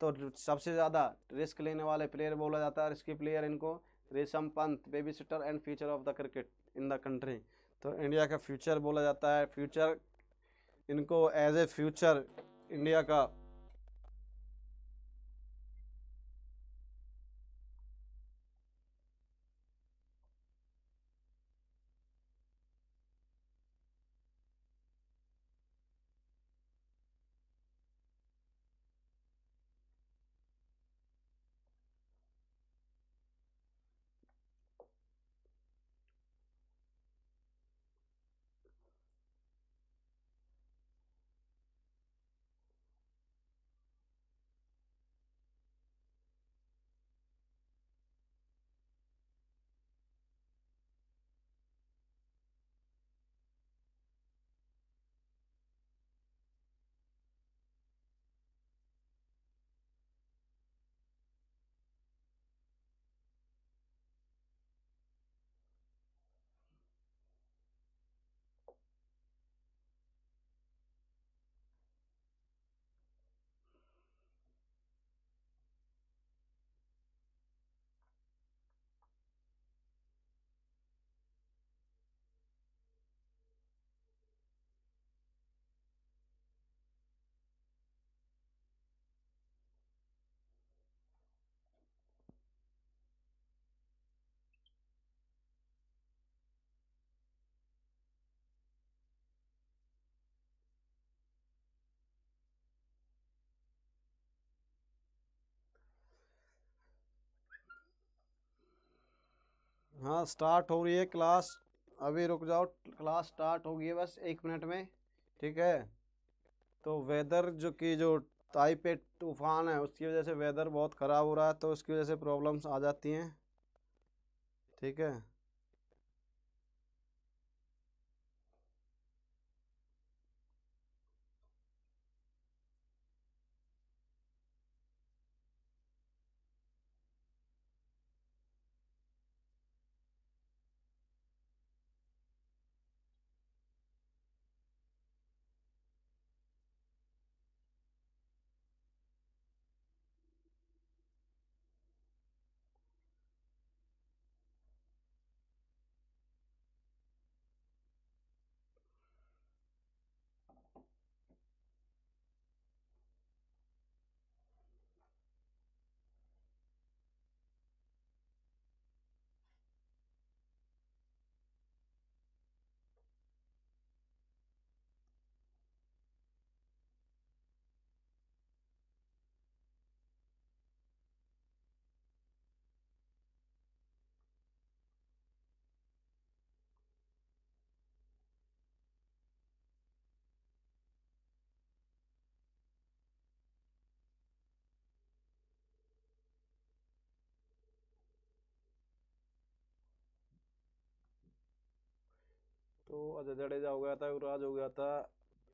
A: तो सबसे ज़्यादा रिस्क लेने वाले प्लेयर बोला जाता है रिस्की प्लेयर इनको Rishabh Pant baby sitter and future of the cricket in the country तो इंडिया का फ्यूचर बोला जाता है। फ्यूचर इनको एज ए फ्यूचर इंडिया का हाँ स्टार्ट हो रही है क्लास अभी रुक जाओ क्लास स्टार्ट हो गई है बस एक मिनट में, ठीक है? तो वेदर जो कि जो ताइपे तूफ़ान है, उसकी वजह से वेदर बहुत ख़राब हो रहा है तो उसकी वजह से प्रॉब्लम्स आ जाती हैं, ठीक है? तो अजय जडेजा हो गया था, युवराज हो गया था,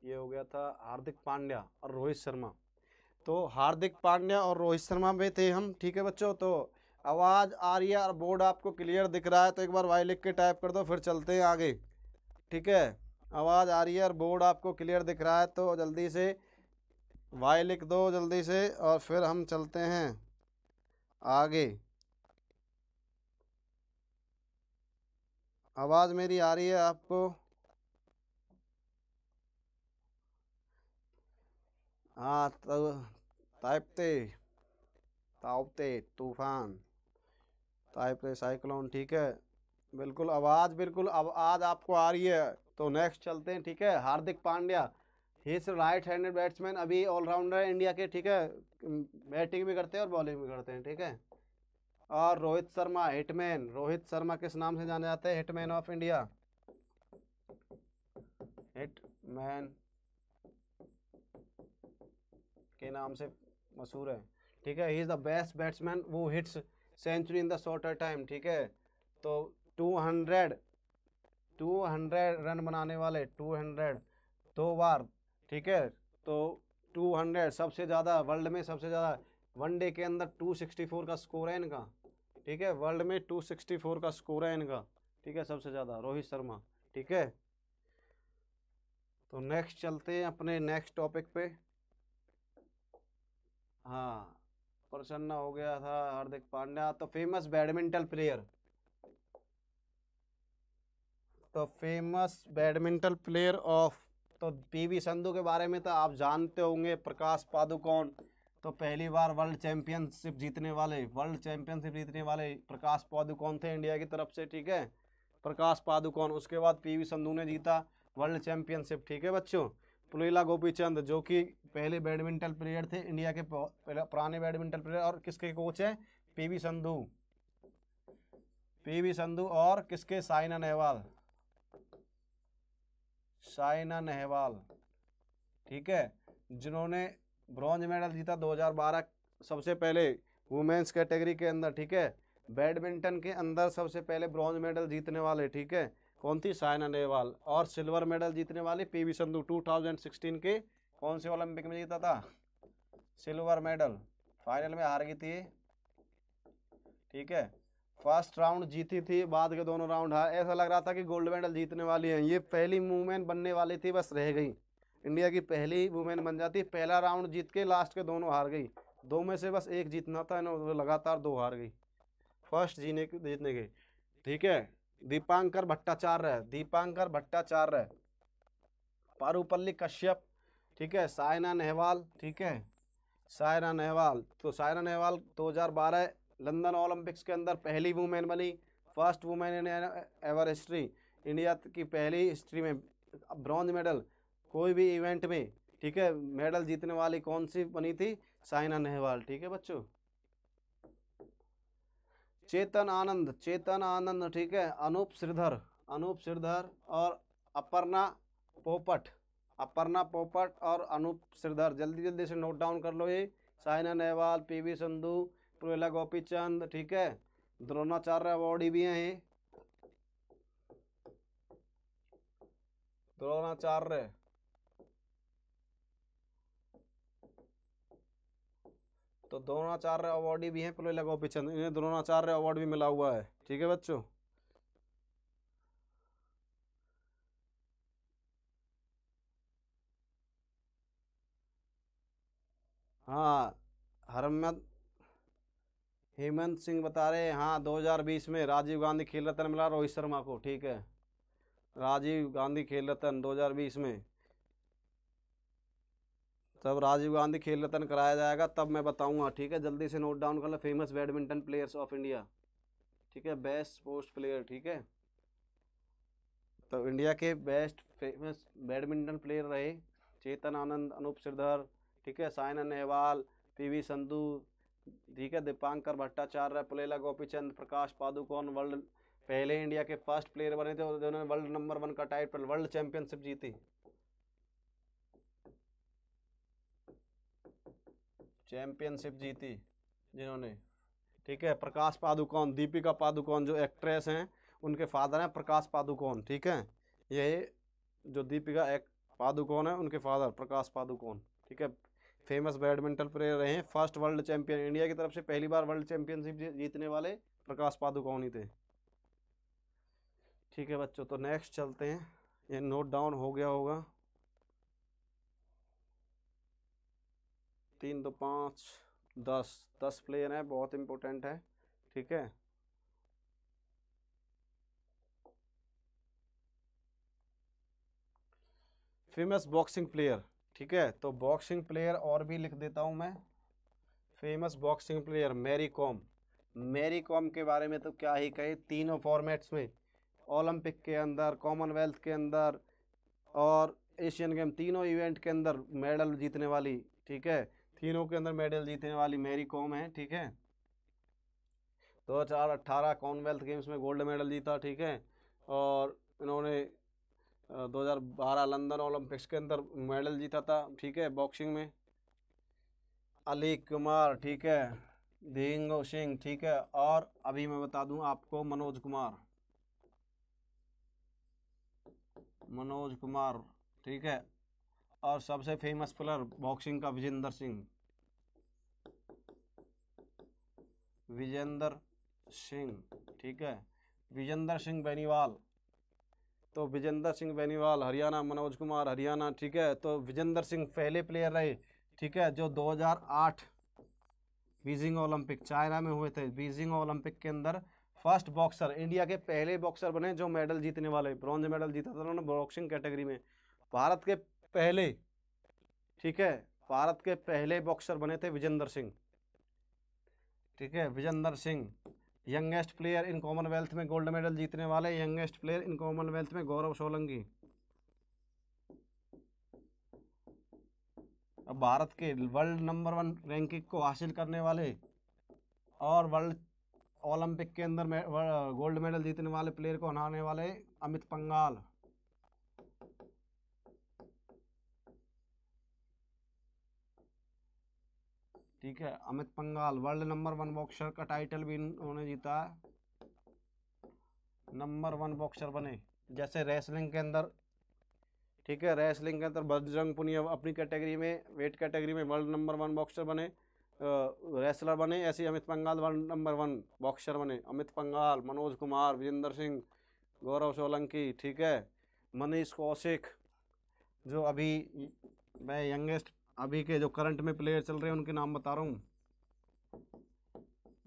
A: ये हो गया था हार्दिक पांड्या और रोहित शर्मा। तो हार्दिक पांड्या और रोहित शर्मा में थे हम, ठीक है बच्चों? तो आवाज़ आ रही है और बोर्ड आपको क्लियर दिख रहा है तो एक बार वाई लिख के टाइप कर दो, फिर चलते हैं आगे। ठीक है? आवाज़ आ रही है और बोर्ड आपको क्लियर दिख रहा है तो जल्दी से वाई लिख दो, जल्दी से, और फिर हम चलते हैं आगे। आवाज़ मेरी आ रही है आपको? हाँ तो ताइपते तूफ़ान ताइपते साइक्लोन, ठीक है। बिल्कुल आवाज़ बिल्कुल आवाज़ आपको आ रही है। तो नेक्स्ट चलते हैं, ठीक है। Hardik Pandya he is right handed batsman अभी ऑलराउंडर है इंडिया के, ठीक है। बैटिंग भी करते हैं और बॉलिंग भी करते हैं, ठीक है। और रोहित शर्मा हिटमैन रोहित शर्मा किस नाम से जाने जाते हैं? हिटमैन ऑफ़ इंडिया हिटमैन के नाम से मशहूर है। ठीक है he is the best batsman वो hits century in the shorter time ठीक है? तो 200 200 रन बनाने वाले 200 दो बार, ठीक है? तो 200 सबसे ज़्यादा वर्ल्ड में सबसे ज़्यादा वनडे के अंदर 264 का स्कोर है इनका, ठीक है? वर्ल्ड में 264 का स्कोर है इनका, ठीक है? सबसे ज़्यादा, रोहित शर्मा, ठीक है? तो नेक्स्ट चलते हैं अपने नेक्स्ट टॉपिक पे। हाँ प्रसन्न हो गया था, हार्दिक पांड्या तो फ़ेमस बैडमिंटन प्लेयर तो फ़ेमस बैडमिंटन प्लेयर ऑफ़ तो पीवी संधु के बारे में तो आप जानते होंगे, प्रकाश पादुकोण। तो पहली बार वर्ल्ड चैंपियनशिप जीतने वाले, वर्ल्ड चैंपियनशिप जीतने वाले प्रकाश पादुकोण थे इंडिया की तरफ़ से, ठीक है? प्रकाश पादुकोण, उसके बाद पीवी संधू ने जीता वर्ल्ड चैंपियनशिप, ठीक है बच्चों? पुलेला गोपीचंद, जो कि पहले बैडमिंटन प्लेयर थे, इंडिया के पुराने बैडमिंटन प्लेयर, और किसके कोच हैं? पीवी संधू। पीवी संधू और किसके? साइना नेहवाल। साइना नेहवाल, ठीक है? जिन्होंने ब्रॉन्ज मेडल जीता 2012 सबसे पहले वुमेंस कैटेगरी के अंदर, ठीक है? बैडमिंटन के अंदर सबसे पहले ब्रॉन्ज मेडल जीतने वाले, ठीक है? कौन थी? साइना नेहवाल। और सिल्वर मेडल जीतने वाली पीवी संधू 2016 के। कौन से ओलंपिक में जीता था? Silver medal. फाइनल में हार गई थी। ठीक है? फ़र्स्ट राउंड जीती थी, बाद के दोनों राउंड हार। ऐसा लग रहा था कि गोल्ड मेडल जीतने वाली हैं। ये पहली वूमेन बनने वाली थी, बस रह गई। इंडिया की पहली वूमेन बन जाती। पहला राउंड जीत के लास्ट के दोनों हार गई। दो में से बस एक जीतना था इन्होंने लगातार दो हार गई। फ़र्स्ट जीने के, जीतने के। ठीक है? दीपांकर भट्टाचार्य दीपांकर भट्टाचार्य। पारूपल्ली कश्यप। ठीक है? सायना नेहवाल। ठीक है? सायना नेहवाल। तो सायना नेहवाल 2012 लंदन ओलंपिक्स के अंदर पहली वुमेन बनी। First women in ever history. India की पहली हिस्ट्री में ब्रॉन्ज मेडल। कोई भी इवेंट में, ठीक है, मेडल जीतने वाली कौन सी बनी थी? साइना नेहवाल, ठीक है बच्चों? चेतन आनंद चेतन आनंद, ठीक है, अनूप श्रीधर अनूप श्रीधर और अपर्णा पोपट अपर्णा पोपट और अनूप श्रीधर। जल्दी जल्दी से नोट डाउन कर लो ये। साइना नेहवाल पीवी संधू प्रोला गोपी चंद ठीक है, द्रोणाचार्य अवार्डी भी हैं ये। द्रोणाचार्य तो द्रोणाचार्य अवार्ड भी हैं पुलिला गोपीचंद इन्हें द्रोणाचार्य अवार्ड भी मिला हुआ है। ठीक है बच्चों? हाँ हरमत हेमंत सिंह बता रहे हैं। हाँ 2020 में राजीव गांधी खेल रत्न मिला रोहित शर्मा को। ठीक है। राजीव गांधी खेल रत्न 2020 में। तब राजीव गांधी खेल रत्न कराया जाएगा, तब मैं बताऊँगा, ठीक है? जल्दी से नोट डाउन कर लो famous badminton players of India ठीक है? बेस्ट स्पोर्ट्स प्लेयर ठीक है? तो इंडिया के बेस्ट फ़ेमस बैडमिंटन प्लेयर रहे चेतन आनंद, अनूप सिरधर, ठीक है? साइना नेहवाल पीवी संधू, ठीक है? दीपांकर भट्टाचार्य, पुलेला गोपीचंद, प्रकाश पादुकोण वर्ल्ड पहले इंडिया के फ़र्स्ट प्लेयर बने थे और जिन्होंने वर्ल्ड नंबर वन का टाइटल वर्ल्ड चैंपियनशिप जीती। चैंपियनशिप जीती जिन्होंने। ठीक है, प्रकाश पादुकोण, दीपिका पादुकोण जो एक्ट्रेस हैं, उनके फादर हैं प्रकाश पादुकोण। ठीक है, ये जो दीपिका एक पादुकोण है, उनके फादर प्रकाश पादुकोण। ठीक है, फ़ेमस बैडमिंटन प्लेयर रहे हैं, फ़र्स्ट वर्ल्ड चैंपियन, इंडिया की तरफ़ से पहली बार वर्ल्ड चैंपियनशिप जीतने वाले प्रकाश पादुकोण ही थे। ठीक है बच्चों तो नेक्स्ट चलते हैं। ये नोट डाउन हो गया होगा। तीन दो पाँच, दस दस प्लेयर हैं, बहुत इंपॉर्टेंट है, ठीक है? फ़ेमस बॉक्सिंग प्लेयर ठीक है? तो बॉक्सिंग प्लेयर और भी लिख देता हूँ मैं। Famous boxing player Mary Kom Mary Kom के बारे में तो क्या ही कहे, तीनों फॉर्मेट्स में। ओलंपिक के अंदर कॉमनवेल्थ के अंदर और एशियन गेम तीनों इवेंट के अंदर मेडल जीतने वाली, ठीक है? तीनों के अंदर मेडल जीतने वाली मैरी कॉम है, ठीक है? दो हज़ार अट्ठारह कॉमनवेल्थ गेम्स में गोल्ड मेडल जीता, ठीक है? और इन्होंने 2012 लंदन ओलंपिक्स के अंदर मेडल जीता था, ठीक है बॉक्सिंग में। अली कुमार, ठीक है? दिंगो सिंह, ठीक है? और अभी मैं बता दूँ आपको मनोज कुमार। मनोज कुमार, ठीक है? और सबसे फ़ेमस प्लेयर बॉक्सिंग का विजेंद्र सिंह। विजेंद्र सिंह, ठीक है? विजेंद्र सिंह बेनीवाल। तो विजेंद्र सिंह बेनीवाल, हरियाणा, मनोज कुमार, हरियाणा, ठीक है? तो विजेंद्र सिंह पहले प्लेयर रहे, ठीक है? जो 2008 बीजिंग ओलंपिक, चाइना में हुए थे। बीजिंग ओलंपिक के अंदर फ़र्स्ट बॉक्सर इंडिया के पहले बॉक्सर बने जो मेडल जीतने वाले ब्रॉन्ज मेडल जीता था उन्होंने बॉक्सिंग कैटेगरी में। भारत के पहले, ठीक है? भारत के पहले बॉक्सर बने थे विजेंद्र सिंह। ठीक है, Vijender Singh, youngest player in Commonwealth में गोल्ड मेडल जीतने वाले, यंगेस्ट प्लेयर इन कॉमनवेल्थ में गौरव सोलंकी। अब भारत के वर्ल्ड नंबर वन रैंकिंग को हासिल करने वाले और वर्ल्ड ओलंपिक के अंदर गोल्ड मेडल जीतने वाले प्लेयर को हराने वाले अमित पंगाल ठीक है? Amit Panghal world number one boxer का टाइटल भी उन्होंने जीता। नंबर वन बॉक्सर बने, जैसे रेसलिंग के अंदर। ठीक है? रेसलिंग के अंदर बजरंग पुनिया अपनी कैटेगरी में वेट कैटेगरी में वर्ल्ड नंबर वन बॉक्सर बने। रेसलर बने, ऐसे Amit Panghal world number one boxer बने। अमित पंगाल मनोज कुमार, विजेंद्र सिंह, गौरव सोलंकी, ठीक है? मनीष कौशिक, जो अभी मैं यंगेस्ट अभी के जो करंट में प्लेयर चल रहे हैं, उनके नाम बता रहा हूँ।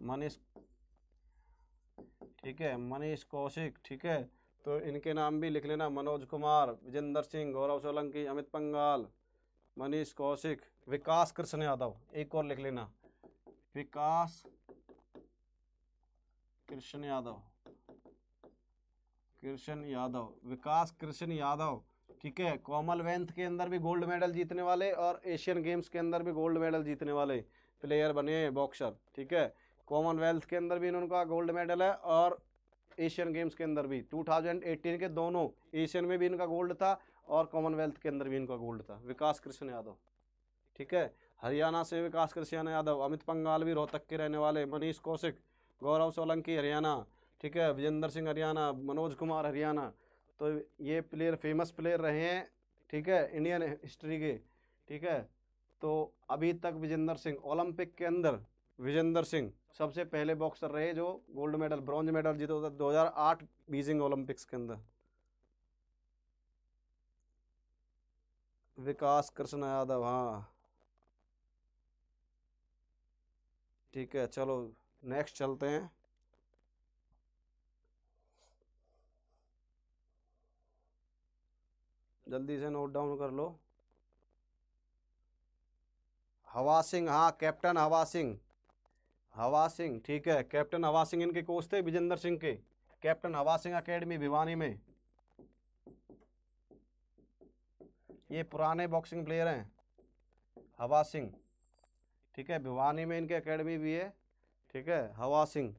A: मनीष ठीक है, मनीष कौशिक, ठीक है। तो इनके नाम भी लिख लेना। मनोज कुमार, विजेंद्र सिंह, गौरव सोलंकी, अमित पंगाल, मनीष कौशिक, विकास कृष्ण यादव, एक और लिख लेना। विकास कृष्ण यादव। कृष्ण यादव। विकास कृष्ण यादव। ठीक है कॉमनवेल्थ के अंदर भी गोल्ड मेडल जीतने वाले और एशियन गेम्स के अंदर भी गोल्ड मेडल जीतने वाले प्लेयर बने हैं बॉक्सर ठीक है? कॉमनवेल्थ के अंदर भी इनका गोल्ड मेडल है और एशियन गेम्स के अंदर भी। 2018 के दोनों एशियन में भी इनका गोल्ड था और कॉमनवेल्थ के अंदर भी इनका गोल्ड था। विकास कृष्ण यादव, ठीक है? हरियाणा से विकास कृष्ण यादव, अमित पंगाल भी रोहतक के रहने वाले, मनीष कौशिक, गौरव सोलंकी हरियाणा, ठीक है? विजेंद्र सिंह हरियाणा, मनोज कुमार हरियाणा तो ये प्लेयर फ़ेमस प्लेयर रहे हैं, ठीक है इंडियन हिस्ट्री के, ठीक है। तो अभी तक विजेंद्र सिंह ओलंपिक के अंदर विजेंद्र सिंह सबसे पहले बॉक्सर रहे जो गोल्ड मेडल ब्रॉन्ज मेडल जीते दो हज़ार आठ बीजिंग ओलंपिक्स के अंदर। विकास कृष्ण यादव हाँ। ठीक है, चलो नेक्स्ट चलते हैं। जल्दी से नोट डाउन कर लो। हवा सिंह हाँ कैप्टन हवा सिंह। हवा सिंह, ठीक है, कैप्टन हवा सिंह इनके कोच थे, विजेंद्र सिंह के। कैप्टन हवा सिंह अकेडमी भिवानी में। ये पुराने बॉक्सिंग प्लेयर हैं। हवा सिंह, ठीक है, भिवानी में इनके अकेडमी भी है, ठीक है, हवा सिंह।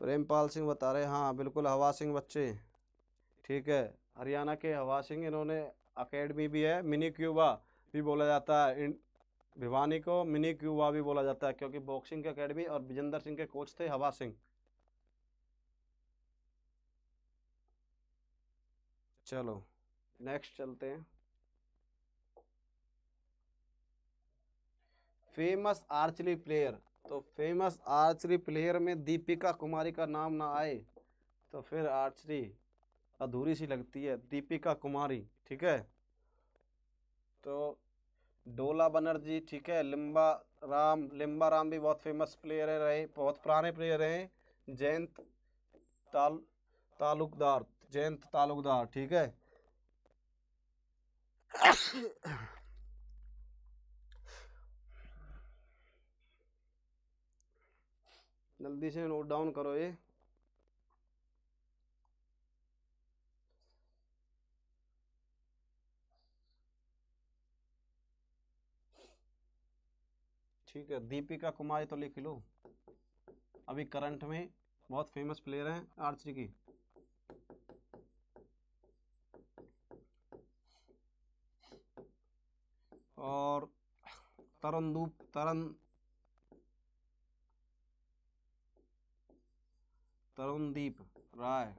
A: प्रेमपाल सिंह बता रहे हाँ बिल्कुल, हवा सिंह बच्चे। ठीक है, हरियाणा के हवा सिंह, इन्होंने अकेडमी भी है मिनी क्यूबा भी बोला जाता है भिवानी को मिनी क्यूबा भी बोला जाता है, क्योंकि बॉक्सिंग की अकेडमी और विजेंद्र सिंह के कोच थे हवा सिंह। चलो नेक्स्ट चलते हैं। फ़ेमस आर्चरी प्लेयर तो फ़ेमस आर्चरी प्लेयर में दीपिका कुमारी का नाम ना आए तो फिर आर्चरी अधूरी सी लगती है, दीपिका कुमारी, ठीक है? तो डोला बनर्जी, ठीक है? लिम्बा राम लिम्बा राम भी बहुत फ़ेमस प्लेयर रहे, बहुत पुराने प्लेयर रहे जयंत ताल, तालुकदार, जयंत तालुकदार, ठीक है? जल्दी से नोट डाउन करो ये। ठीक है, दीपिका कुमारी तो लिख लो। अभी करंट में बहुत फ़ेमस प्लेयर हैं आर्चरी की। और तरनदूप तरन तरुणदीप राय।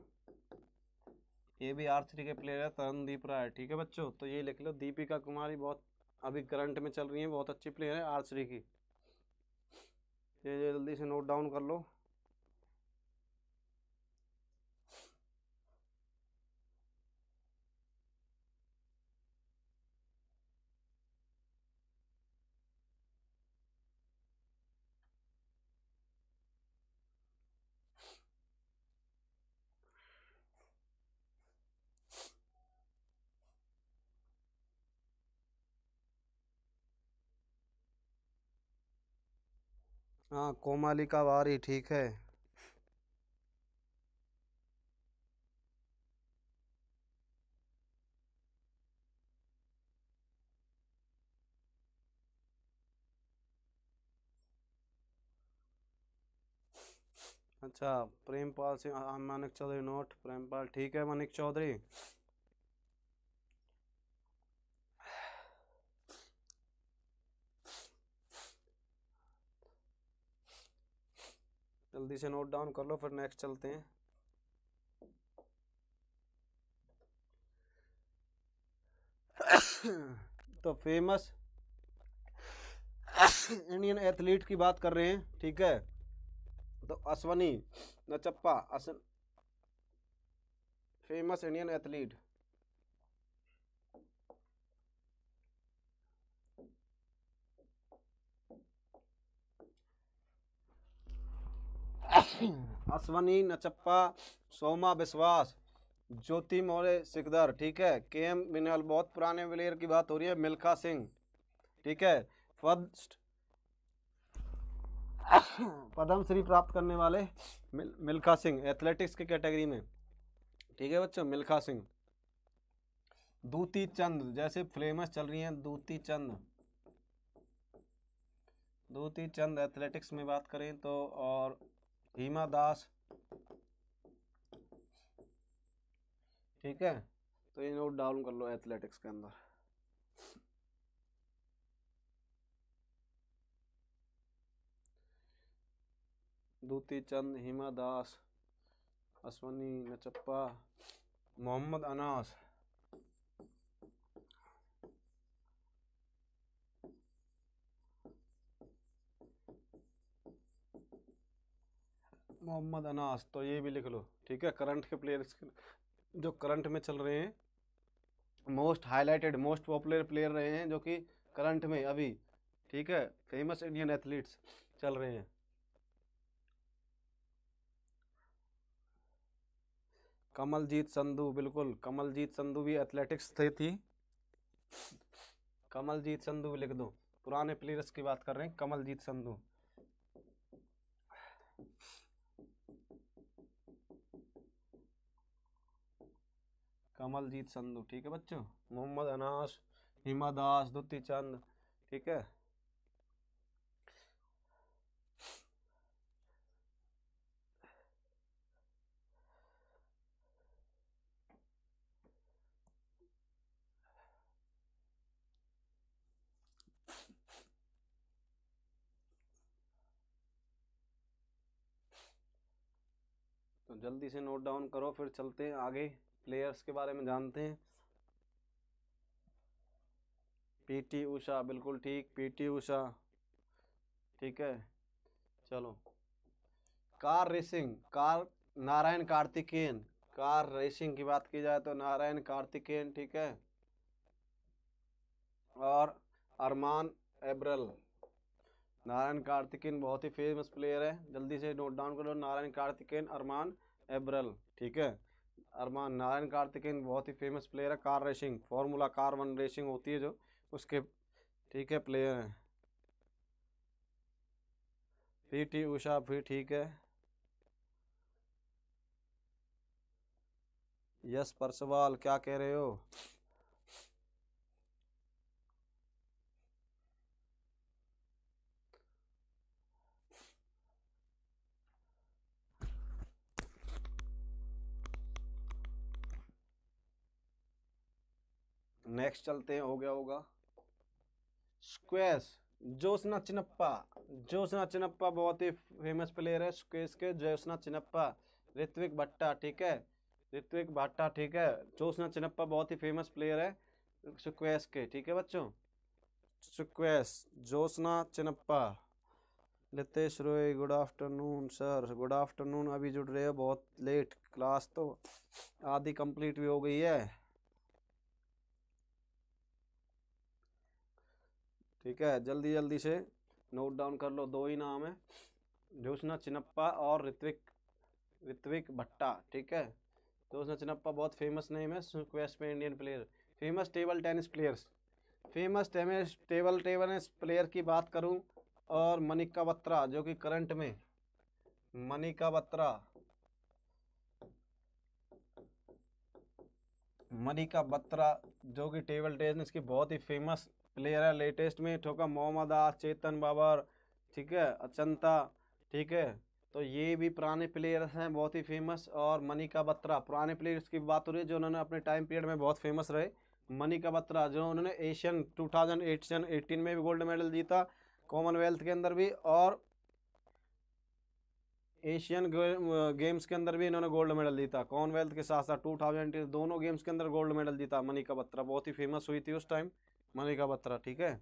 A: ये भी आर थ्री के प्लेयर है, तरुणदीप राय। ठीक है बच्चों तो ये लिख लो। दीपिका कुमारी बहुत, अभी करंट में चल रही है, बहुत अच्छी प्लेयर है आर थ्री की। ये जल्दी से नोट डाउन कर लो। हाँ कोमालिका वारी ठीक है। अच्छा प्रेमपाल सिंह मानिक चौधरी नोट, प्रेमपाल ठीक है मानिक चौधरी? जल्दी से नोट डाउन कर लो, फिर नेक्स्ट चलते हैं। तो फ़ेमस इंडियन एथलीट की बात कर रहे हैं, ठीक है? तो Ashwini Nachappa as an famous Indian athlete Ashwini Nachappa Soma Biswas Jyoti Maurya Sikdar ठीक है? के एम मिनल बहुत पुराने प्लेयर की बात हो रही है मिल्खा सिंह ठीक है? फ़र्स्ट पद्म प्राप्त करने वाले मिल, मिल्खा सिंह एथलेटिक्स की कैटेगरी में ठीक है बच्चों? मिल्खा सिंह। दूती चंद जैसे फ्लेमस चल रही हैं दूती चंद दूती चंद एथलेटिक्स में बात करें तो और हिमा दास। ठीक है? तो ये नोट डाउन कर लो एथलेटिक्स के अंदर। दूती चंद, हिमा दास, अश्वनी नचप्पा, मोहम्मद अनास। मोहम्मद अनास तो ये भी लिख लो, ठीक है? करंट के प्लेयर्स जो करंट में चल रहे हैं, most highlighted, most popular player रहे हैं, जो कि करंट में अभी, ठीक है? फ़ेमस इंडियन एथलीट्स चल रहे हैं। कमलजीत संधू, बिल्कुल, कमलजीत संधू भी एथलेटिक्स थे थी। कमलजीत संधू लिख दो, पुराने प्लेयर्स की बात कर रहे हैं, कमलजीत संधू। कमलजीत संधू, ठीक है बच्चों? मोहम्मद अनास, हिमा दास दुती चंद, ठीक है? तो जल्दी से नोट डाउन करो, फिर चलते हैं आगे। प्लेयर्स के बारे में जानते हैं। पीटी उषा बिल्कुल ठीक। पीटी उषा ठीक है। चलो। Car racing car Narain Karthikeyan. Car racing की बात की जाए तो नारायण कार्तिकेयन, ठीक है। और अरमान एब्रल। नारायण कार्तिकेयन बहुत ही फ़ेमस प्लेयर है। जल्दी से नोट डाउन कर लो। नारायण कार्तिकेयन, अरमान एब्रल, ठीक है। अरमान नारायण कार्तिकेन बहुत ही फ़ेमस प्लेयर है। Car racing formula car one racing होती है जो। उसके, ठीक है प्लेयर हैं। पी टी उषा भी ठीक है। यस परसवाल क्या कह रहे हो? नेक्स्ट चलते हैं, हो गया होगा। स्क्वेस जोसना चिनप्पा। जोसना चिनप्पा बहुत ही फ़ेमस प्लेयर है स्क्वेस के। जोसना चिनप्पा, ऋत्विक भट्टा, ठीक है? ऋत्विक भट्टा, ठीक है? जोसना चिनप्पा बहुत ही फ़ेमस प्लेयर है स्क्वेस के, ठीक है बच्चों? Squash Joshna Chinappa. Litesh Roy good afternoon sir good afternoon अभी जुड़ रहे हो, बहुत लेट क्लास तो आधी कंप्लीट भी हो गई है। ठीक है, जल्दी जल्दी से नोट डाउन कर लो, दो ही नाम है ज्योत्सना चिनप्पा और ऋत्विक ऋत्विक भट्टा, ठीक है? ज्योत्सना चिनप्पा बहुत फ़ेमस नेम है क्वेस्ट में Indian player famous table tennis players famous tennis table tennis player की बात करूँ, और मनिका बत्रा जो कि करंट में मनिका बत्रा मनिका बत्रा जो कि टेबल टेनिस की बहुत ही फ़ेमस प्लेयर है लेटेस्ट में, ठोका मोहम्मद, आज चेतन बाबर, ठीक है, अचंता, ठीक है। तो ये भी पुराने प्लेयर्स हैं, बहुत ही फ़ेमस और मनिका बत्रा। पुराने प्लेयर्स की बात हो रही है, जो उन्होंने अपने टाइम पीरियड में बहुत फ़ेमस रहे। मनिका बत्रा, जो उन्होंने Asian two thousand Asian eighteen में भी गोल्ड मेडल जीता कॉमनवेल्थ के अंदर भी और एशियन गेम्स के अंदर भी इन्होंने गोल्ड मेडल जीता। कॉमनवेल्थ के साथ साथ टू दोनों गेम्स के अंदर गोल्ड मेडल जीता मनिका बत्रा। बहुत ही फ़ेमस हुई थी उस टाइम मनिका बत्रा, ठीक है?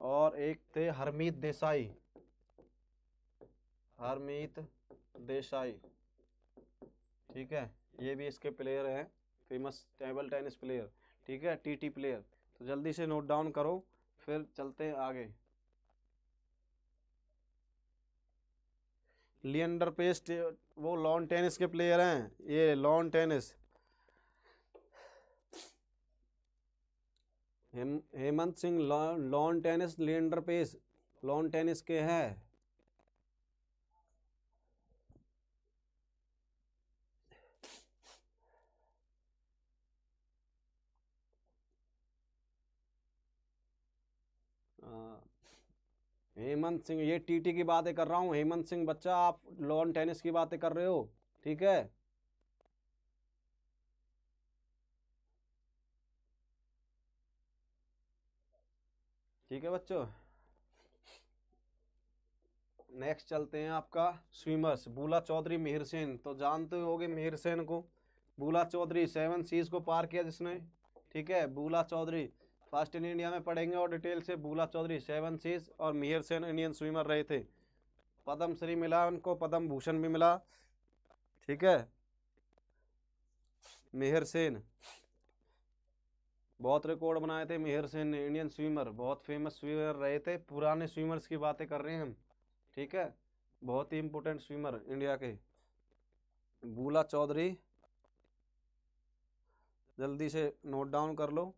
A: और एक थे हरमीत देसाई। हरमीत देसाई, ठीक है? ये भी इसके प्लेयर हैं फ़ेमस टेबल टेनिस प्लेयर ठीक है? टीटी प्लेयर तो जल्दी से नोट डाउन करो, फिर चलते हैं आगे। लियंडर पेस्ट वो लॉन टेनिस के प्लेयर हैं, ये लॉन टेनिस हेम, Hemant Singh lawn tennis Leander Paes. Lawn tennis के हैं। हेमंत सिंह, ये टीटी की बातें कर रहा हूँ। हेमंत सिंह, बच्चा, आप लॉन टेनिस की बातें कर रहे हो, ठीक है? ठीक है बच्चों। नेक्स्ट चलते हैं आपका स्विमर्स बूला चौधरी मिहिर सेन तो जानते होगे मिहिर सेन को। बूला चौधरी सेवन सीज को पार किया जिसने। ठीक है Bula Chaudhury first in India में पढ़ेंगे और डिटेल से। बूला चौधरी सेवन सीज और मिहिर सेन इंडियन स्विमर रहे थे। पद्म श्री मिला उनको, पद्म भूषण भी मिला। ठीक है मिहिर सेन बहुत रिकॉर्ड बनाए थे मिहिर सेन ने इंडियन स्विमर बहुत फ़ेमस स्विमर रहे थे। पुराने स्विमर्स की बातें कर रहे हैं हम, ठीक है? बहुत ही इम्पोर्टेंट स्विमर इंडिया के। बूला चौधरी, जल्दी से नोट डाउन कर लो।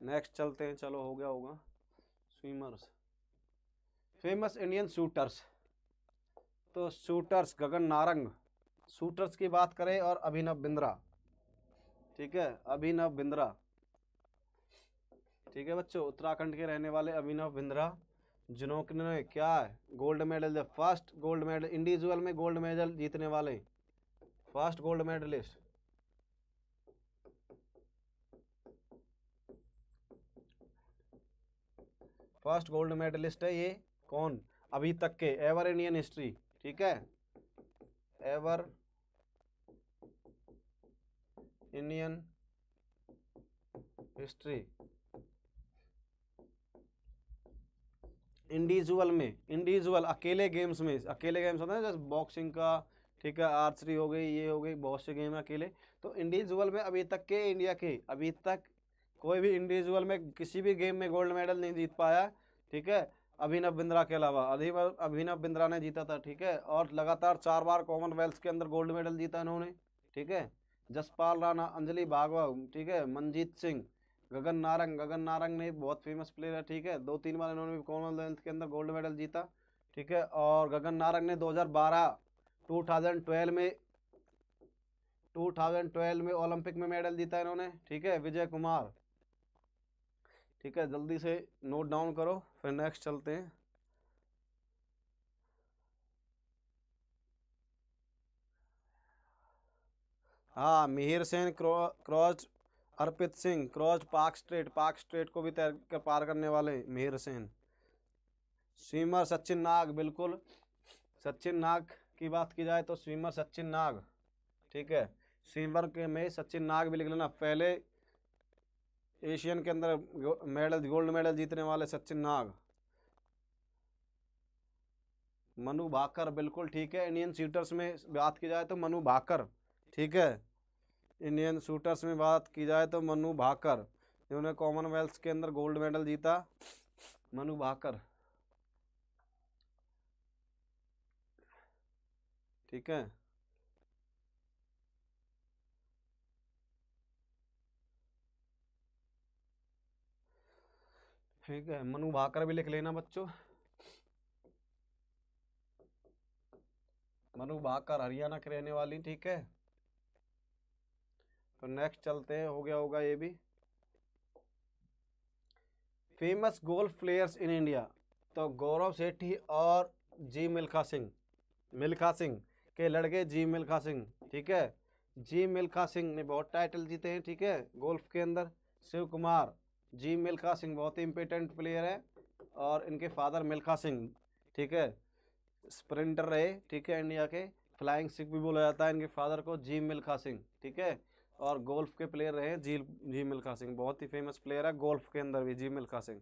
A: नेक्स्ट चलते हैं, चलो हो गया होगा स्विमर्स फ़ेमस इंडियन शूटर्स तो शूटर्स गगन नारंग शूटर्स की बात करें और अभिनव बिंद्रा। ठीक है? अभिनव बिंद्रा। ठीक है बच्चों? उत्तराखंड के रहने वाले अभिनव बिंद्रा जिन्होंने क्या है? Gold medal first gold medal individual में गोल्ड मेडल जीतने वाले। First gold medallist first gold medallist है ये। कौन? अभी तक के एवर इंडियन हिस्ट्री ठीक है? एवर इंडियन हिस्ट्री इंडिविजुअल में इंडिविजुअल अकेले गेम्स में, अकेले गेम्स होते हैं, जैसे बॉक्सिंग का, ठीक है आर्चरी हो गई, ये हो गई, बहुत से गेम अकेले। तो इंडिविजुअल में अभी तक के इंडिया के, अभी तक कोई भी इंडिविजुअल में किसी भी गेम में गोल्ड मेडल नहीं जीत पाया, ठीक है? अभिनव बिंद्रा के अलावा। अभिनव बिंद्रा ने जीता था, ठीक है? और लगातार चार बार कॉमनवेल्थ के अंदर गोल्ड मेडल जीता इन्होंने, ठीक है? जसपाल राणा, अंजलि भागवा ठीक है? मनजीत सिंह, गगन नारंग। गगन नारंग ने बहुत फ़ेमस प्लेयर है, ठीक है? दो तीन बार इन्होंने भी कॉमनवेल्थ के अंदर गोल्ड मेडल जीता, ठीक है? और गगन नारंग ने 2012 2012 में 2012 में ओलंपिक में मेडल जीता इन्होंने, ठीक है? विजय कुमार। ठीक है, जल्दी से नोट डाउन करो, फिर नेक्स्ट चलते हैं। हाँ Mihir Sen cross Arpit Singh cross Palk Strait Palk Strait को भी तैर कर पार करने वाले मिहिर सेन। स्विमर सचिन नाग, बिल्कुल। सचिन नाग की बात की जाए तो स्विमर सचिन नाग, ठीक है। स्विमर के में सचिन नाग भी लिख लेना, पहले एशियन के अंदर मेडल, गोल्ड मेडल जीतने वाले सचिन नाग। मनु भाकर बिल्कुल ठीक है, इंडियन शूटर्स में बात की जाए तो मनु भाकर, ठीक है? इंडियन शूटर्स में बात की जाए तो मनु भाकर, जिन्होंने कॉमनवेल्थ के अंदर गोल्ड मेडल जीता। मनु भाकर, ठीक है? ठीक है, मनु भाकर भी लिख लेना बच्चों। मनु भाकर हरियाणा के रहने वाली, ठीक है? तो नेक्स्ट चलते हैं, हो गया होगा ये भी। Famous golf players in India तो गौरव सेठी और जी मिल्खा सिंह मिल्खा सिंह के लड़के जी मिल्खा सिंह, ठीक है? जी मिल्खा सिंह ने बहुत टाइटल जीते हैं, ठीक है? गोल्फ के अंदर शिव कुमार। जी, मिल्खा सिंह बहुत ही इम्पोर्टेंट प्लेयर है और इनके फादर मिल्खा सिंह, ठीक है? स्प्रिंटर रहे, ठीक है इंडिया के। फ्लाइंग सिख भी बोला जाता है इनके फादर को, जी, मिल्खा सिंह, ठीक है? और गोल्फ के प्लेयर रहे जी जी, मिल्खा सिंह, बहुत ही फ़ेमस प्लेयर है गोल्फ के अंदर भी, जी, मिल्खा सिंह।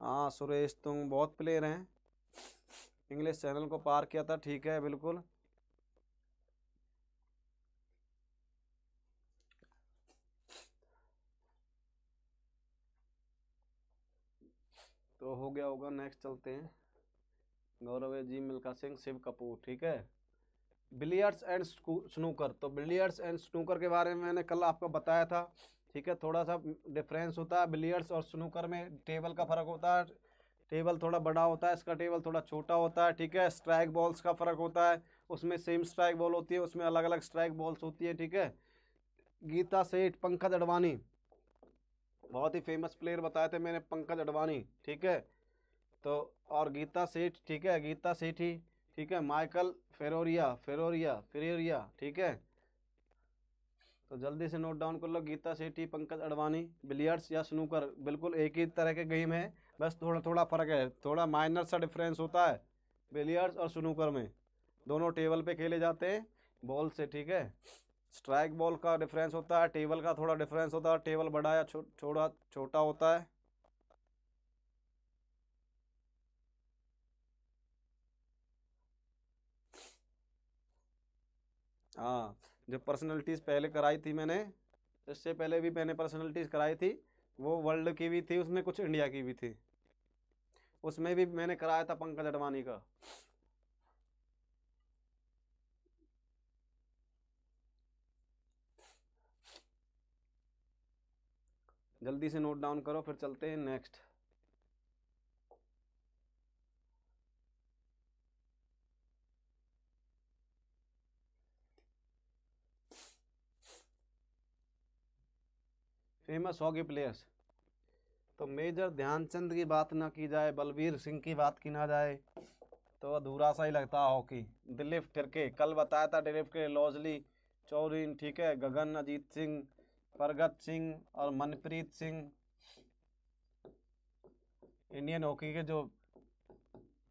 A: हाँ सुरेश तुम बहुत प्लेयर हैं। इंग्लिश चैनल को पार किया था, ठीक है, बिल्कुल। तो हो गया होगा नेक्स्ट चलते हैं। गौरव जी मिल्खा सिंह, शिव कपूर, ठीक है? बिलियर्ड्स एंड स्नूकर तो बिलियर्ड्स एंड स्नूकर के बारे में मैंने कल आपको बताया था, ठीक है? थोड़ा सा डिफरेंस होता है बिलियर्ड्स और स्नूकर में टेबल का फ़र्क होता है टेबल थोड़ा बड़ा होता है, इसका टेबल थोड़ा छोटा होता है, ठीक है? स्ट्राइक बॉल्स का फ़र्क होता है, उसमें सेम स्ट्राइक बॉल होती है, उसमें अलग अलग स्ट्राइक बॉल्स होती है, ठीक है? गीता सेठ, पंकज अडवाणी बहुत ही फ़ेमस प्लेयर बताए थे मैंने, पंकज अडवाणी, ठीक है? तो और गीता सेठ, ठीक है? गीता सेठी ठीक है? माइकल फेरोरिया फेरोरिया फेरोरिया, ठीक है? तो जल्दी से नोट डाउन कर लो, गीता सेठी पंकज अडवाणी बिलियर्ड्स या स्नूकर बिल्कुल एक ही तरह के गेम है। बस थोड़ा थोड़ा फ़र्क है, थोड़ा माइनर सा डिफरेंस होता है बिलियर्ड्स और स्नूकर में। दोनों टेबल पे खेले जाते हैं बॉल से, ठीक है? स्ट्राइक बॉल का डिफरेंस होता है, टेबल का थोड़ा डिफरेंस होता है, टेबल बड़ा या छोटा छोटा होता है। हाँ जो पर्सनैलिटीज़ पहले कराई थी मैंने, इससे पहले भी मैंने पर्सनैलिटीज़ कराई थी, वो वर्ल्ड की भी थी, उसमें कुछ इंडिया की भी थी। उसमें भी मैंने कराया था पंकज अडवाणी का। जल्दी से नोट डाउन करो, फिर चलते हैं नेक्स्ट फ़ेमस हॉकी प्लेयर्स तो मेजर ध्यानचंद की बात ना की जाए बलबीर सिंह की बात की ना जाए तो अधूरा सा ही लगता है हॉकी दिलीप टिरके, कल बताया था दिलीप के लॉजली चौरीन ठीक है, गगन, अजीत सिंह प्रगत सिंह और मनप्रीत सिंह, इंडियन हॉकी के जो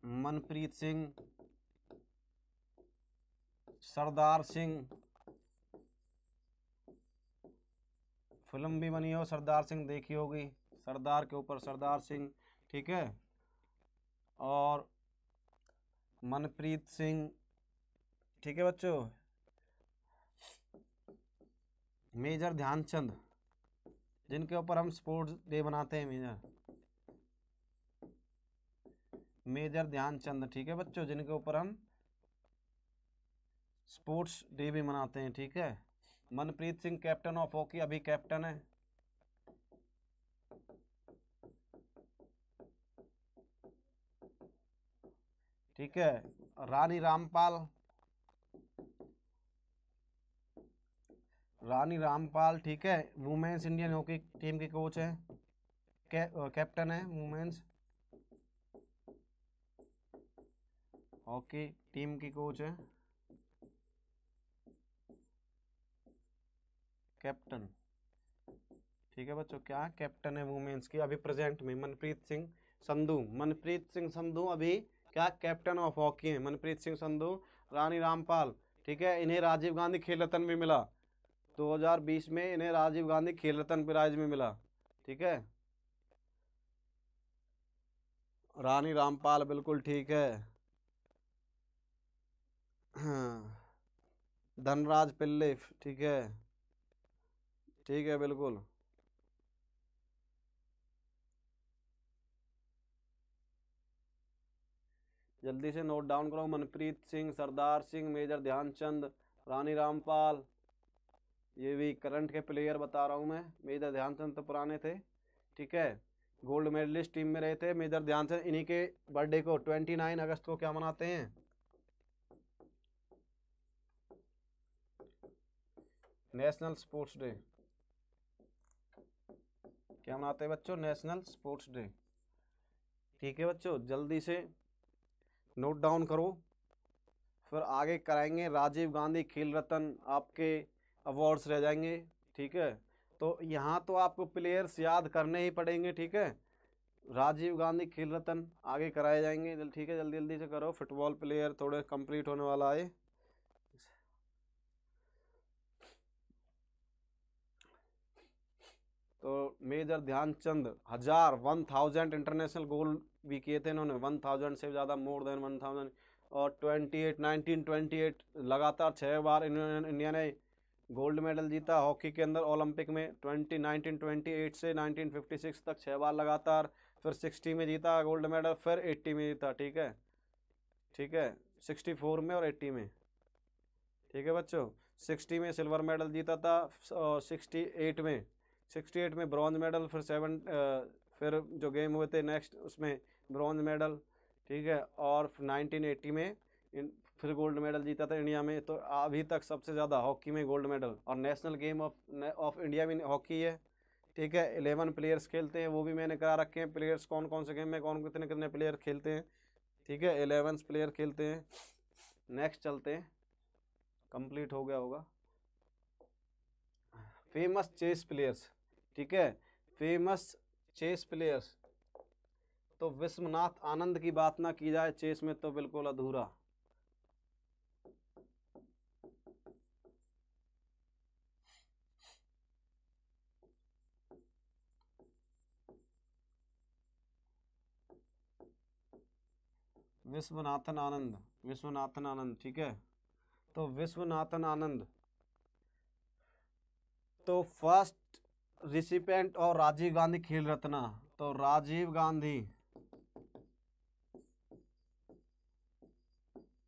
A: मनप्रीत सिंह, सरदार सिंह, फ़िल्म भी बनी हो, सरदार सिंह देखी होगी, सरदार के ऊपर सरदार सिंह, ठीक है? और मनप्रीत सिंह, ठीक है बच्चों? मेजर ध्यानचंद, जिनके ऊपर हम स्पोर्ट्स डे बनाते हैं, मेजर। मेजर ध्यानचंद, ठीक है बच्चों? जिनके ऊपर हम स्पोर्ट्स डे भी मनाते हैं, ठीक है? Manpreet Singh, captain of hockey, अभी कैप्टन है। ठीक है? रानी रामपाल रानी रामपाल, ठीक है? वुमेन्स इंडियन हॉकी टीम की कोच है। कैप्टन है वुमेन्स हॉकी टीम की कोच है। कैप्टन ठीक है बच्चों, क्या कैप्टन है वुमेन्स की? अभी प्रेजेंट में मनप्रीत सिंह संधू। मनप्रीत सिंह संधू अभी क्या कैप्टन ऑफ़ हॉकी है? मनप्रीत सिंह संधू, रानी रामपाल, ठीक है? इन्हें राजीव गांधी खेल रत्न भी मिला। 2020 में इन्हें राजीव गांधी खेल रत्न प्राइज में मिला, ठीक है? रानी रामपाल बिल्कुल ठीक है। हाँ। धनराज पिल्ले, ठीक है। ठीक है, बिल्कुल। जल्दी से नोट डाउन करो, मनप्रीत सिंह, सरदार सिंह, मेजर ध्यानचंद, रानी रामपाल। ये भी करंट के प्लेयर बता रहा हूँ मैं। मेजर ध्यानचंद तो पुराने थे, ठीक है? गोल्ड मेडलिस्ट टीम में रहे थे। मेजर ध्यानचंद, इन्हीं के बर्थडे को ट्वेंटी नाइन अगस्त को क्या मनाते हैं? नेशनल स्पोर्ट्स डे क्या मनाते हैं बच्चों? नेशनल स्पोर्ट्स डे ठीक है बच्चों, जल्दी से नोट डाउन करो। फिर आगे कराएँगे। राजीव गांधी खेल रत्न आपके अवार्ड्स रह जाएँगे, ठीक है? तो यहाँ तो आपको प्लेयर्स याद करने ही पड़ेंगे, ठीक है? राजीव गांधी, खेल रत्न, आगे कराए जाएँगे। ठीक है, जल्दी जल्दी से करो। फुटबॉल प्लेयर थोड़े कंप्लीट होने वाला है। तो मेजर ध्यानचंद, हज़ार, वन थाउज़ेंड इंटरनेशनल गोल भी किए थे इन्होंने। वन थाउज़ेंड से ज़्यादा, मोर देन वन थाउज़ेंड। और twenty eight, nineteen, twenty eight, लगातार छः बार इंडिया ने गोल्ड मेडल जीता हॉकी के अंदर ओलंपिक में ट्वेंटी नाइनटीन, ट्वेंटी एट से नाइनटीन फिफ्टी सिक्स तक छः बार लगातार, फिर सिक्सटी में जीता गोल्ड मेडल, फिर एट्टी में जीता, ठीक है? ठीक है? सिक्सटी फोर में और एट्टी में। ठीक है बच्चों? सिक्सटी में सिल्वर मेडल जीता था सिक्सटी एट में, सिक्सटी एट में ब्रॉन्ज मेडल, फिर सेवन फिर जो गेम हुए थे नेक्स्ट, उसमें ब्रॉन्ज मेडल, ठीक है? और नाइनटीन एट्टी में फिर गोल्ड मेडल जीता था इंडिया में तो अभी तक सबसे ज़्यादा हॉकी में गोल्ड मेडल। और national game of of India भी हॉकी है। ठीक है, इलेवन प्लेयर्स खेलते हैं, वो भी मैंने करा रखे हैं। प्लेयर्स कौन कौन से गेम में, कौन, कितने कितने प्लेयर खेलते हैं। ठीक है एलेवन प्लेयर खेलते हैं। नेक्स्ट चलते हैं। कंप्लीट हो गया होगा। Famous chess players. ठीक है, फ़ेमस चेस प्लेयर्स। तो विश्वनाथ आनंद की बात ना की जाए, चेस में तो बिल्कुल अधूरा। विश्वनाथन आनंद विश्वनाथन आनंद ठीक है? तो विश्वनाथन आनंद तो फ़र्स्ट रिसिपेंट और राजीव गांधी खेल रत्ना। तो राजीव गांधी।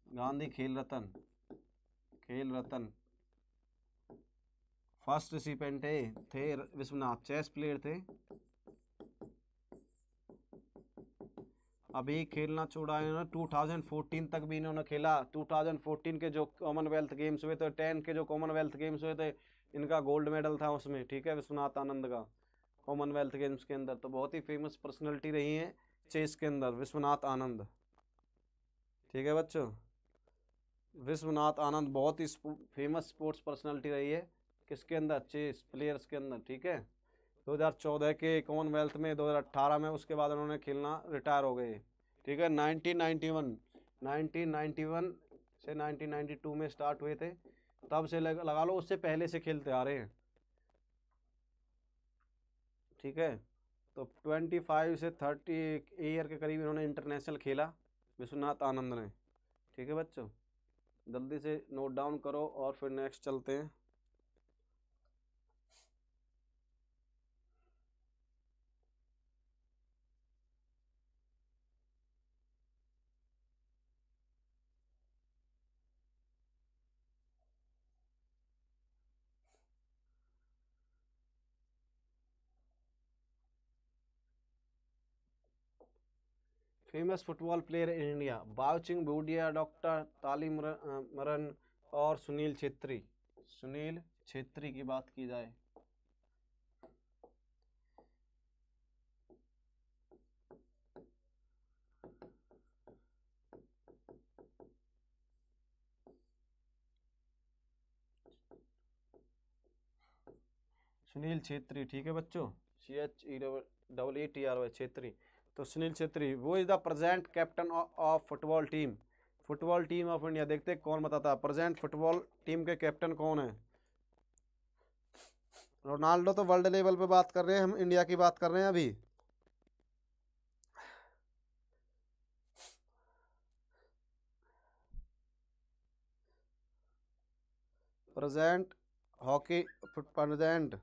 A: गांधी खेल रत्न। खेल रत्न। फ़र्स्ट रिसिपेंट थे विश्वनाथ चेस प्लेयर थे। अभी खेलना छोड़ा है थाउज़ेंड फोर्टीन तक भी इन्होंने खेला। टू थाउज़ेंड फोर्टीन के जो कॉमनवेल्थ गेम्स हुए थे टेन के जो कॉमनवेल्थ गेम्स हुए थे, इनका गोल्ड मेडल था उसमें, ठीक है, विश्वनाथ आनंद का। कॉमनवेल्थ गेम्स के अंदर तो बहुत ही फ़ेमस पर्सनैलिटी रही है चेस के अंदर, विश्वनाथ आनंद। ठीक है बच्चों? विश्वनाथ आनंद बहुत ही फ़ेमस स्पोर्ट्स पर्सनैलिटी रही है। किसके अंदर? चेस प्लेयर्स के अंदर, ठीक है? 2014 के कॉमनवेल्थ में 2018 में उसके बाद उन्होंने खेलना रिटायर हो गए। ठीक है 1991 1991 से 1992 में स्टार्ट हुए थे। तब से लग, लगा लो उससे पहले से खेलते आ रहे हैं। ठीक है तो 25 से 30 ईयर के करीब इन्होंने इंटरनेशनल खेला विश्वनाथ आनंद ने। ठीक है बच्चों जल्दी से नोट डाउन करो और फिर नेक्स्ट चलते हैं। Famous football player in India Baichung Bhutia doctor Talimeren और सुनील छेत्री। सुनील छेत्री की बात की जाए। सुनील छेत्री, ठीक है बच्चों? C H E double A T R Y Chhetri. तो सुनील छेत्री वो is the present captain of football team football team of India देखते कौन बताता है। प्रेजेंट फुटबॉल टीम के कैप्टन कौन है? रोनाल्डो तो वर्ल्ड लेवल पे बात कर रहे हैं, हम इंडिया की बात कर रहे हैं अभी। Present hockey present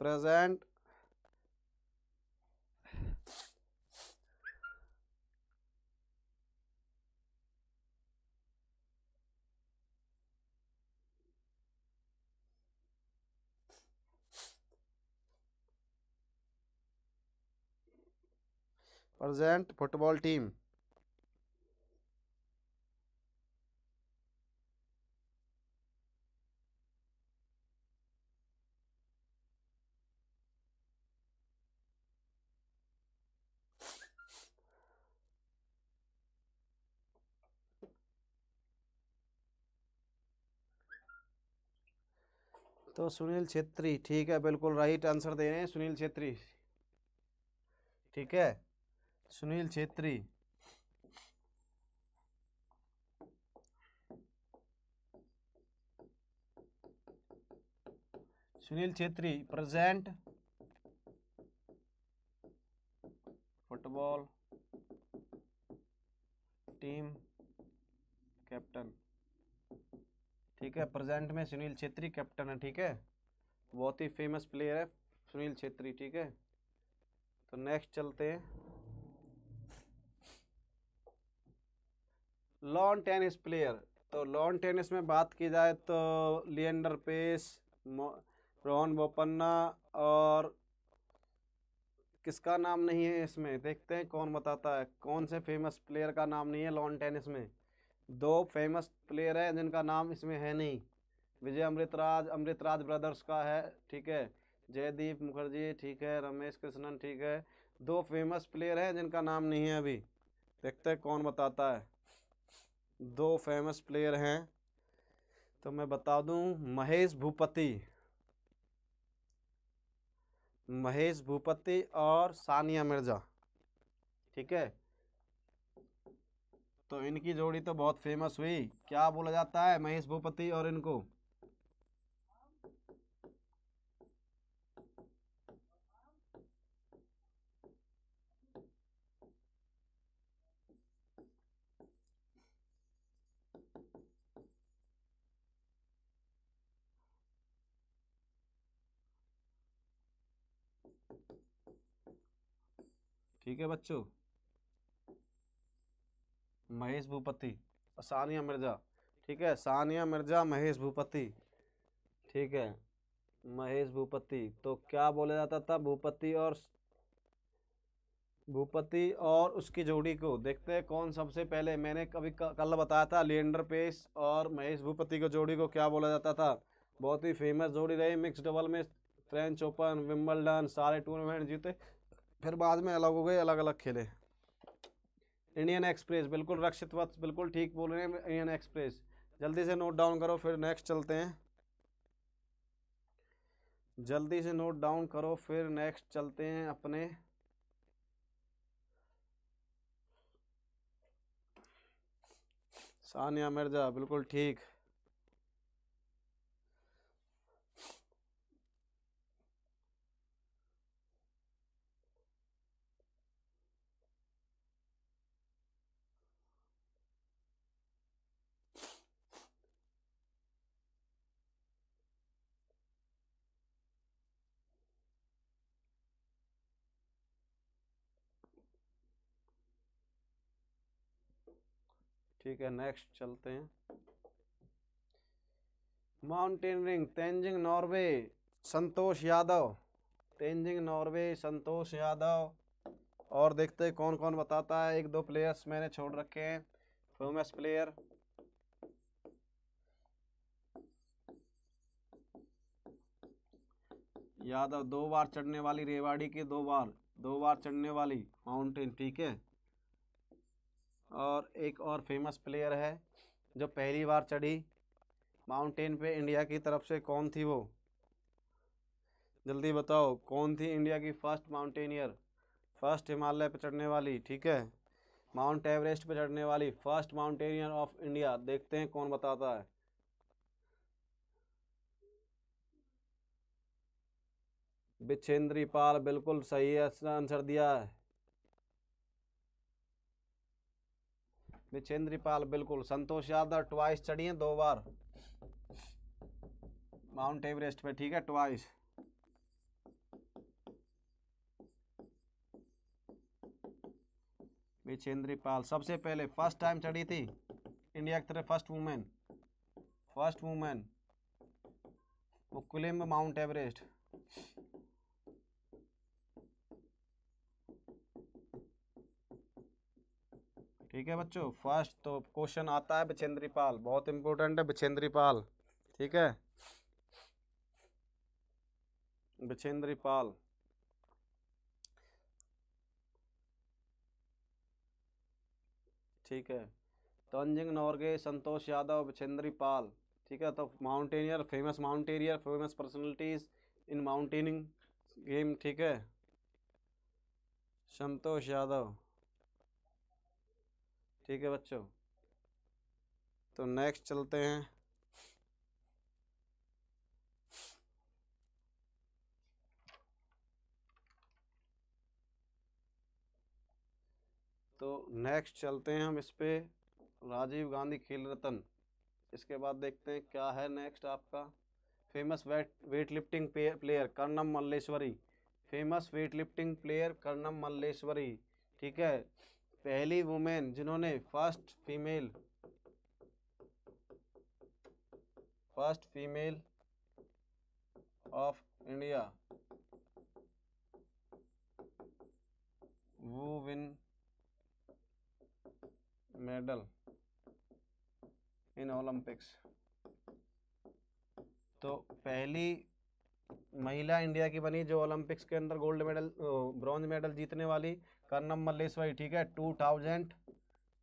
A: present present football team तो सुनील छेत्री, ठीक है, बिल्कुल राइट आंसर दे रहे हैं सुनील छेत्री। ठीक है? Sunil Chhetri. Sunil Chhetri present football team captain ठीक है प्रेजेंट में सुनील छेत्री कैप्टन है, ठीक है? बहुत ही फ़ेमस प्लेयर है सुनील छेत्री, ठीक है? तो नेक्स्ट चलते हैं। Lawn tennis player. तो लॉन टेनिस में बात की जाए तो लिएंडर पेस रोहन बोपन्ना और किसका नाम नहीं है इसमें? देखते हैं कौन बताता है। कौन से फ़ेमस प्लेयर का नाम नहीं है लॉन टेनिस में? दो फ़ेमस प्लेयर हैं जिनका नाम इसमें है नहीं। विजय अमृतराज अमृतराज ब्रदर्स का है, ठीक है। जयदीप मुखर्जी, ठीक है। रमेश कृष्णन, ठीक है। दो फ़ेमस प्लेयर हैं जिनका नाम नहीं है अभी। देखते हैं कौन बताता है। दो फ़ेमस प्लेयर हैं। तो मैं बता दूँ, महेश भूपति। महेश भूपति और सानिया मिर्ज़ा। ठीक है? तो इनकी जोड़ी तो बहुत फ़ेमस हुई। क्या बोला जाता है महेश भूपति और इनको? ठीक है बच्चों? महेश भूपति, सानिया मिर्ज़ा, ठीक है? सानिया मिर्ज़ा, महेश भूपति, ठीक है? महेश भूपति तो क्या बोला जाता था? भूपति और भूपति और उसकी जोड़ी को देखते हैं कौन सबसे पहले। मैंने कभी कल बताया था लिएंडर पेस और महेश भूपति को जोड़ी को क्या बोला जाता था? बहुत ही फ़ेमस जोड़ी रही मिक्स डबल में फ्रेंच ओपन विम्बलडन सारे टूर्नामेंट जीते। फिर बाद में अलग हो गए अलग अलग खेले। इंडियन एक्सप्रेस बिल्कुल रक्षित वत्स बिल्कुल ठीक बोल रहे हैं इंडियन एक्सप्रेस जल्दी से नोट डाउन करो, फिर नेक्स्ट चलते हैं। जल्दी से नोट डाउन करो, फिर नेक्स्ट चलते हैं अपने। सानिया मिर्ज़ा, बिल्कुल ठीक। ठीक है नेक्स्ट चलते हैं। माउंटेनरिंग तेंजिंग नॉर्वे संतोष यादव। तेंजिंग नॉर्वे संतोष यादव। और देखते हैं कौन कौन बताता है। एक दो प्लेयर्स मैंने छोड़ रखे हैं। फ़ेमस प्लेयर यादव, दो बार चढ़ने वाली, रेवाड़ी की दो बार। दो बार चढ़ने वाली माउंटेन ठीक है? और एक और फ़ेमस प्लेयर है, जो पहली बार चढ़ी माउंटेन पे इंडिया की तरफ़ से, कौन थी वो? जल्दी बताओ, कौन थी इंडिया की फ़र्स्ट माउंटेनियर फ़र्स्ट हिमालय पे चढ़ने वाली, ठीक है? माउंट एवरेस्ट पे चढ़ने वाली फ़र्स्ट माउंटेनियर ऑफ़ इंडिया देखते हैं कौन बताता है। बिछेंद्री पाल, बिल्कुल सही आंसर दिया है। विचेंद्री पाल बिल्कुल संतोष यादव, ट्वाइस चढ़ी हैं दो बार। माउंट एवरेस्ट पे, ठीक है, ट्वाइस। विचेंद्री पाल सबसे पहले फ़र्स्ट टाइम चढ़ी थी। इंडिया की तरफ़ फ़र्स्ट वुमेन। First women. वो कुलिम्ब माउंट एवरेस्ट। ठीक है बच्चों फ़र्स्ट तो क्वेश्चन आता है बिछेंद्री पाल, बहुत इंपॉर्टेंट है बिछेंद्री पाल, ठीक है? बिछेंद्री पाल। ठीक है तंजिंग नॉर्गे, संतोष यादव बिछेंद्री पाल, ठीक है? तो mountaineer famous mountaineer famous personalities in mountaineering game ठीक है? संतोष यादव। ठीक है बच्चों। तो नेक्स्ट चलते हैं। तो नेक्स्ट चलते हैं हम इस पे राजीव गांधी खेल रत्न। इसके बाद देखते हैं क्या है नेक्स्ट आपका। Famous weight weight lifting player Karnam Malleswari. Famous weight lifting player Karnam Malleswari, ठीक है? पहली वुमेन जिन्होंने first female first female of India, वो विन मेडल इन ओलंपिक्स। तो पहली महिला इंडिया की बनी जो ओलंपिक्स के अंदर गोल्ड मेडल ब्रॉन्ज मेडल जीतने वाली कर्नम मल्लेश्वरी ठीक है? टू थाउज़ेंड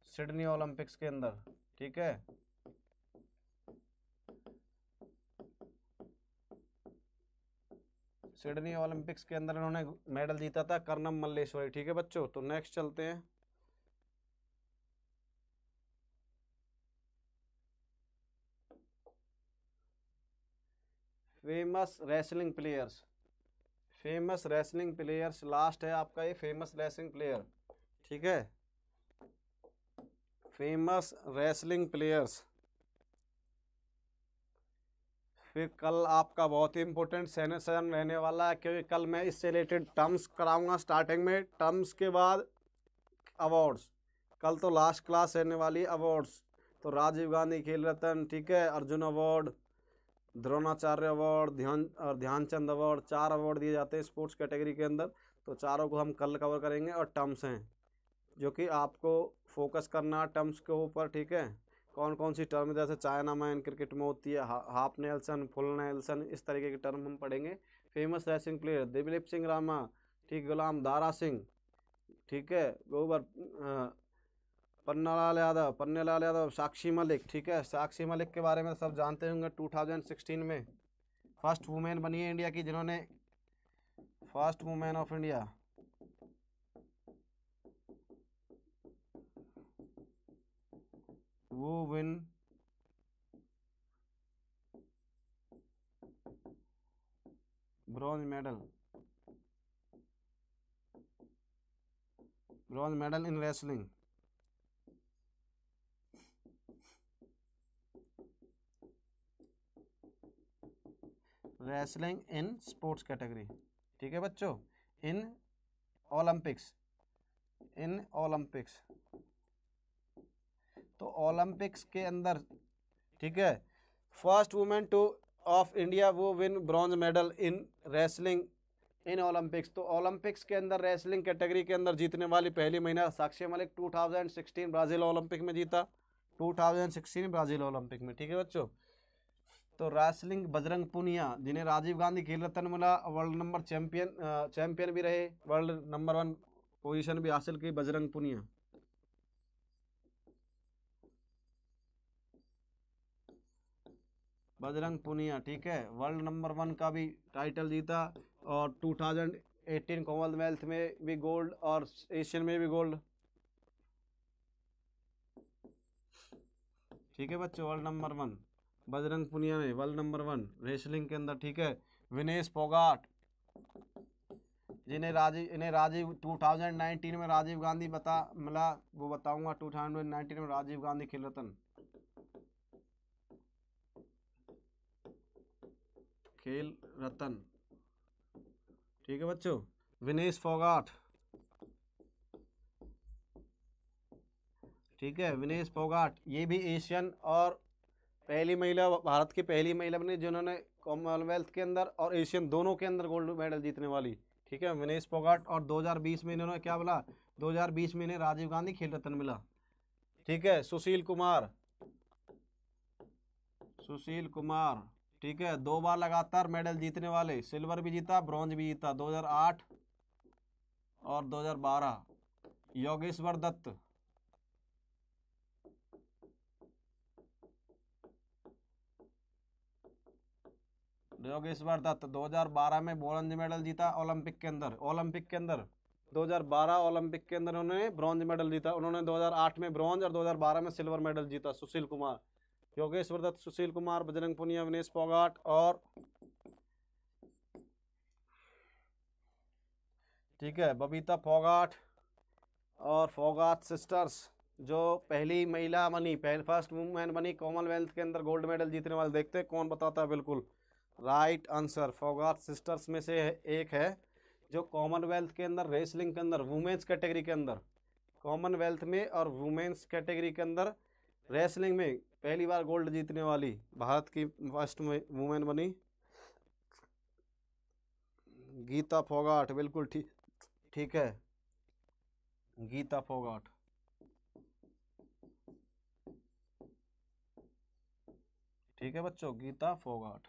A: सिडनी ओलंपिक्स के अंदर, ठीक है? सिडनी ओलंपिक्स के अंदर इन्होंने मेडल जीता था कर्नम मल्लेश्वरी ठीक है बच्चों? तो नेक्स्ट चलते हैं। Famous wrestling players famous wrestling players last है आपका ये फ़ेमस रेसलिंग प्लेयर ठीक है? फ़ेमस रेसलिंग प्लेयर्स फिर कल आपका बहुत ही इंपॉर्टेंट सेशन रहने वाला है, क्योंकि कल मैं इससे रिलेटेड टर्म्स कराऊँगा स्टार्टिंग में। टर्म्स के बाद अवार्ड्स कल तो लास्ट क्लास रहने वाली अवार्ड्स तो राजीव गांधी खेल रत्न, ठीक है? अर्जुन अवार्ड द्रोणाचार्य अवार्ड ध्यान और ध्यानचंद अवार्ड चार अवार्ड दिए जाते हैं स्पोर्ट्स कैटेगरी के अंदर। तो चारों को हम कल कवर करेंगे और टर्म्स हैं जो कि आपको फोकस करना टर्म्स के ऊपर ठीक है? कौन कौन सी टर्म जैसे चाइना मैन क्रिकेट में होती है हा, हाफ़ नेल्सन फुल नेल्सन इस तरीके के टर्म हम पढ़ेंगे। Famous racing player Dilip Singh Rama ठीक गुलाम दारा सिंह ठीक है? गोबर पन्नालाल यादव, पन्नेलाल यादव, साक्षी मलिक, ठीक है? साक्षी मलिक के बारे में सब जानते होंगे 2016 में। फ़र्स्ट वुमेन बनी है इंडिया की जिन्होंने फ़र्स्ट वुमेन ऑफ़ इंडिया वो win bronze medal bronze medal in wrestling wrestling in sports category ठीक है बच्चों? इन ओलंपिक्स इन ओलंपिक्स तो ओलंपिक्स के अंदर, ठीक है? First women two of India वो win bronze medal in wrestling in olympics तो ओलंपिक्स के अंदर रेसलिंग कैटेगरी के अंदर जीतने वाली पहली महिला साक्षी मलिक 2016 ब्राज़ील ओलंपिक में जीता। 2016 ब्राज़ील ओलंपिक में, ठीक है बच्चों? तो रेसलिंग बजरंग पुनिया, जिन्हें राजीव गांधी खेल रत्न मिला वर्ल्ड नंबर चैंपियन चैंपियन भी रहे वर्ल्ड नंबर वन पोजीशन भी हासिल की बजरंग पुनिया। बजरंग पुनिया, ठीक है वर्ल्ड नंबर वन का भी टाइटल जीता और 2018 कॉमनवेल्थ में भी गोल्ड और एशियन में भी गोल्ड ठीक है बच्चों world number one Bajrang Punia में वर्ल्ड नंबर वन, रेसलिंग के अंदर, ठीक है? विनेश पोगाट, जिन्हें राजीव, इन्हें राजीव 2019 में राजीव गांधी बता, मिला, वो बताऊँगा 2019 में राजीव गांधी खेल रत्न खेल रतन ठीक है बच्चों? विनेश फोगाट ठीक है, विनेश फोगाट ये भी एशियन और पहली महिला, भारत की पहली महिला बनी जिन्होंने कॉमनवेल्थ के अंदर और एशियन दोनों के अंदर गोल्ड मेडल जीतने वाली। ठीक है, विनेश फोगाट और 2020 में इन्होंने क्या बोला? 2020 में इन्हें राजीव गांधी खेल रत्न मिला। ठीक है, सुशील कुमार। सुशील कुमार। ठीक है, दो बार लगातार मेडल जीतने वाले। सिल्वर भी जीता ब्रॉन्ज भी जीता। 2008 और 2012 योगेश्वर दत्त। योगेश्वर दत्त? 2012 में ब्रॉन्ज मेडल जीता ओलंपिक के अंदर। ओलंपिक के अंदर। 2012 ओलंपिक के अंदर उन्होंने ब्रॉन्ज मेडल जीता। उन्होंने 2008 में ब्रॉन्ज और 2012 में सिल्वर मेडल जीता, सुशील कुमार। योगेश्वर दत्त सुशील कुमार, बजरंग पुनिया, विनेश फोगाट और ठीक है, बबीता फोगाट और फोगाट सिस्टर्स, जो पहली महिला बनी, पहली फ़र्स्ट वुमेन बनी कॉमनवेल्थ के अंदर गोल्ड मेडल जीतने वाले। देखते हैं कौन बताता है बिल्कुल। राइट आंसर फोगाट सिस्टर्स में से एक है, जो कॉमनवेल्थ के अंदर, रेसलिंग के अंदर, वुमेन्स कैटेगरी के अंदर, कॉमनवेल्थ में और वुमेन्स कैटेगरी के अंदर रेसलिंग में पहली बार गोल्ड जीतने वाली भारत की फ़र्स्ट वुमेन बनी। गीता फोगाट, बिल्कुल ठीक ठीक है। गीता फोगाट। ठीक है बच्चों, गीता फोगाट।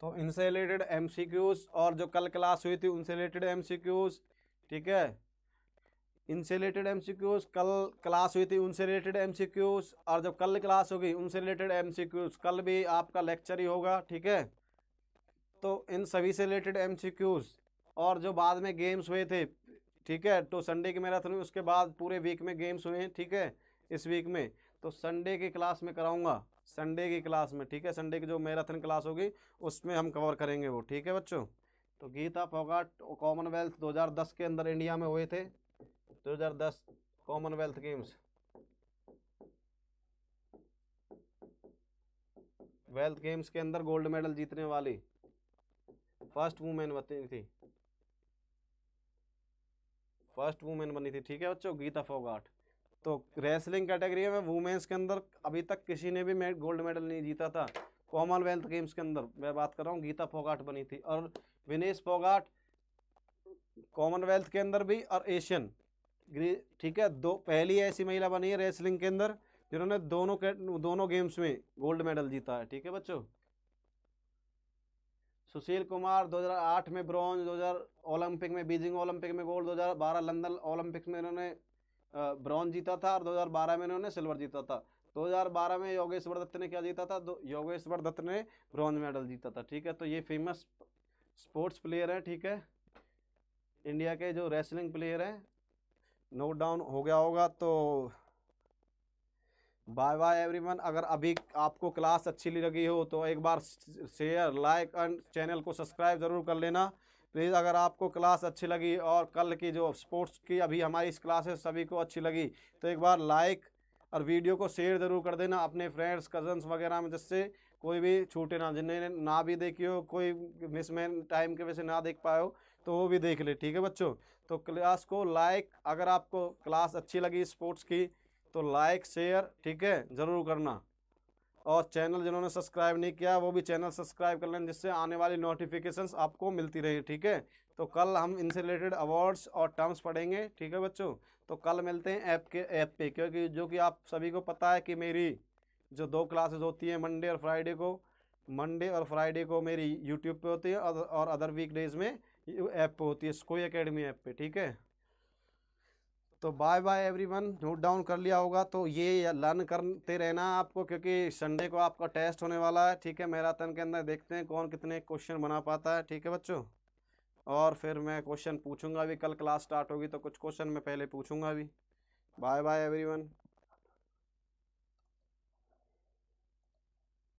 A: तो इनसे रिलेटेड एमसीक्यूज और जो कल क्लास हुई थी उनसे रिलेटेड एमसीक्यूज ठीक है? इनसे रिलेटेड एम कल क्लास हुई थी उनसे रिलेटेड एम और जब कल क्लास होगी उनसे रिलेटेड एम कल भी आपका लेक्चर ही होगा, ठीक है? तो इन सभी से रिलेटेड एम और जो बाद में गेम्स हुए थे, ठीक है? तो संडे की मैराथन हुई, उसके बाद पूरे वीक में गेम्स हुए हैं, ठीक है? इस वीक में। तो संडे की क्लास में कराऊँगा। संडे की क्लास में, ठीक है? संडे की जो मैराथन क्लास होगी, उसमें हम कवर करेंगे वो, ठीक है बच्चों? तो गीता फोगाट कॉमनवेल्थ 2010 के अंदर इंडिया में हुए थे। 2010 कॉमनवेल्थ गेम्स वेल्थ गेम्स के अंदर गोल्ड मेडल जीतने वाली। फ़र्स्ट वुमेन बनी थी। फ़र्स्ट वुमेन बनी थी, ठीक है बच्चों? गीता फोगाट। तो रेसलिंग कैटेगरी में वुमेंस के अंदर अभी तक किसी ने भी गोल्ड मेडल नहीं जीता था। कॉमनवेल्थ गेम्स के अंदर मैं बात कर रहा हूँ, गीता फोगाट बनी थी और विनेश फोगाट कॉमनवेल्थ के अंदर भी और एशियन ठीक है, दो, पहली ऐसी महिला बनी है रेसलिंग के अंदर जिन्होंने दोनों के, दोनों गेम्स में गोल्ड मेडल जीता है, ठीक है बच्चों? सुशील कुमार 2008 में ब्रॉन्ज 2000 ओलंपिक में बीजिंग ओलंपिक में गोल्ड 2012 लंदन ओलंपिक में इन्होंने ब्रॉन्ज जीता था और 2012 में इन्होंने सिल्वर जीता था। 2012 में योगेश्वर दत्त ने क्या जीता था? योगेश्वर दत्त ने ब्रॉन्ज मेडल जीता था, ठीक है? तो ये फ़ेमस स्पोर्ट्स प्लेयर हैं, ठीक है? इंडिया के जो रेसलिंग प्लेयर हैं नोट डाउन हो गया होगा तो बाय बाय एवरीवन अगर अभी आपको क्लास अच्छी लगी हो तो एक बार शेयर लाइक एंड चैनल को सब्सक्राइब ज़रूर कर लेना। प्लीज़ अगर आपको क्लास अच्छी लगी और कल की जो स्पोर्ट्स की अभी हमारी इस क्लासेस सभी को अच्छी लगी तो एक बार लाइक और वीडियो को शेयर ज़रूर कर देना अपने फ्रेंड्स, कजन्स वगैरह में, जिससे कोई भी छूटे ना, जिन्हें ना भी देखी हो, कोई मिस में टाइम के वजह से ना देख पाए हो तो वो भी देख ले, ठीक है बच्चों? तो क्लास को लाइक, अगर आपको क्लास अच्छी लगी स्पोर्ट्स की तो लाइक, शेयर, ठीक है? ज़रूर करना। और चैनल जिन्होंने सब्सक्राइब नहीं किया, वो भी चैनल सब्सक्राइब कर लें, जिससे आने वाली नोटिफिकेशंस आपको मिलती रहे, ठीक है? तो कल हम इनसे रिलेटेड अवार्ड्स और टर्म्स पढ़ेंगे, ठीक है बच्चों? तो कल मिलते हैं ऐप के ऐप पे, क्योंकि जो कि आप सभी को पता है कि मेरी जो दो क्लासेज होती हैं मंडे और फ्राइडे को मंडे और फ्राइडे को मेरी यूट्यूब पे होती है और अदर वीक डेज़ में ऐप पे होती है स्कोई अकेडमी ऐप पे, ठीक है? तो bye bye everyone note down कर लिया होगा तो ये लर्न करते रहना आपको, क्योंकि संडे को आपका टेस्ट होने वाला है, ठीक है? मैराथन के अंदर देखते हैं कौन कितने क्वेश्चन बना पाता है, ठीक है बच्चों? और फिर मैं क्वेश्चन पूछूँगा भी, कल क्लास स्टार्ट होगी तो कुछ क्वेश्चन मैं पहले पूछूँगा भी। Bye bye everyone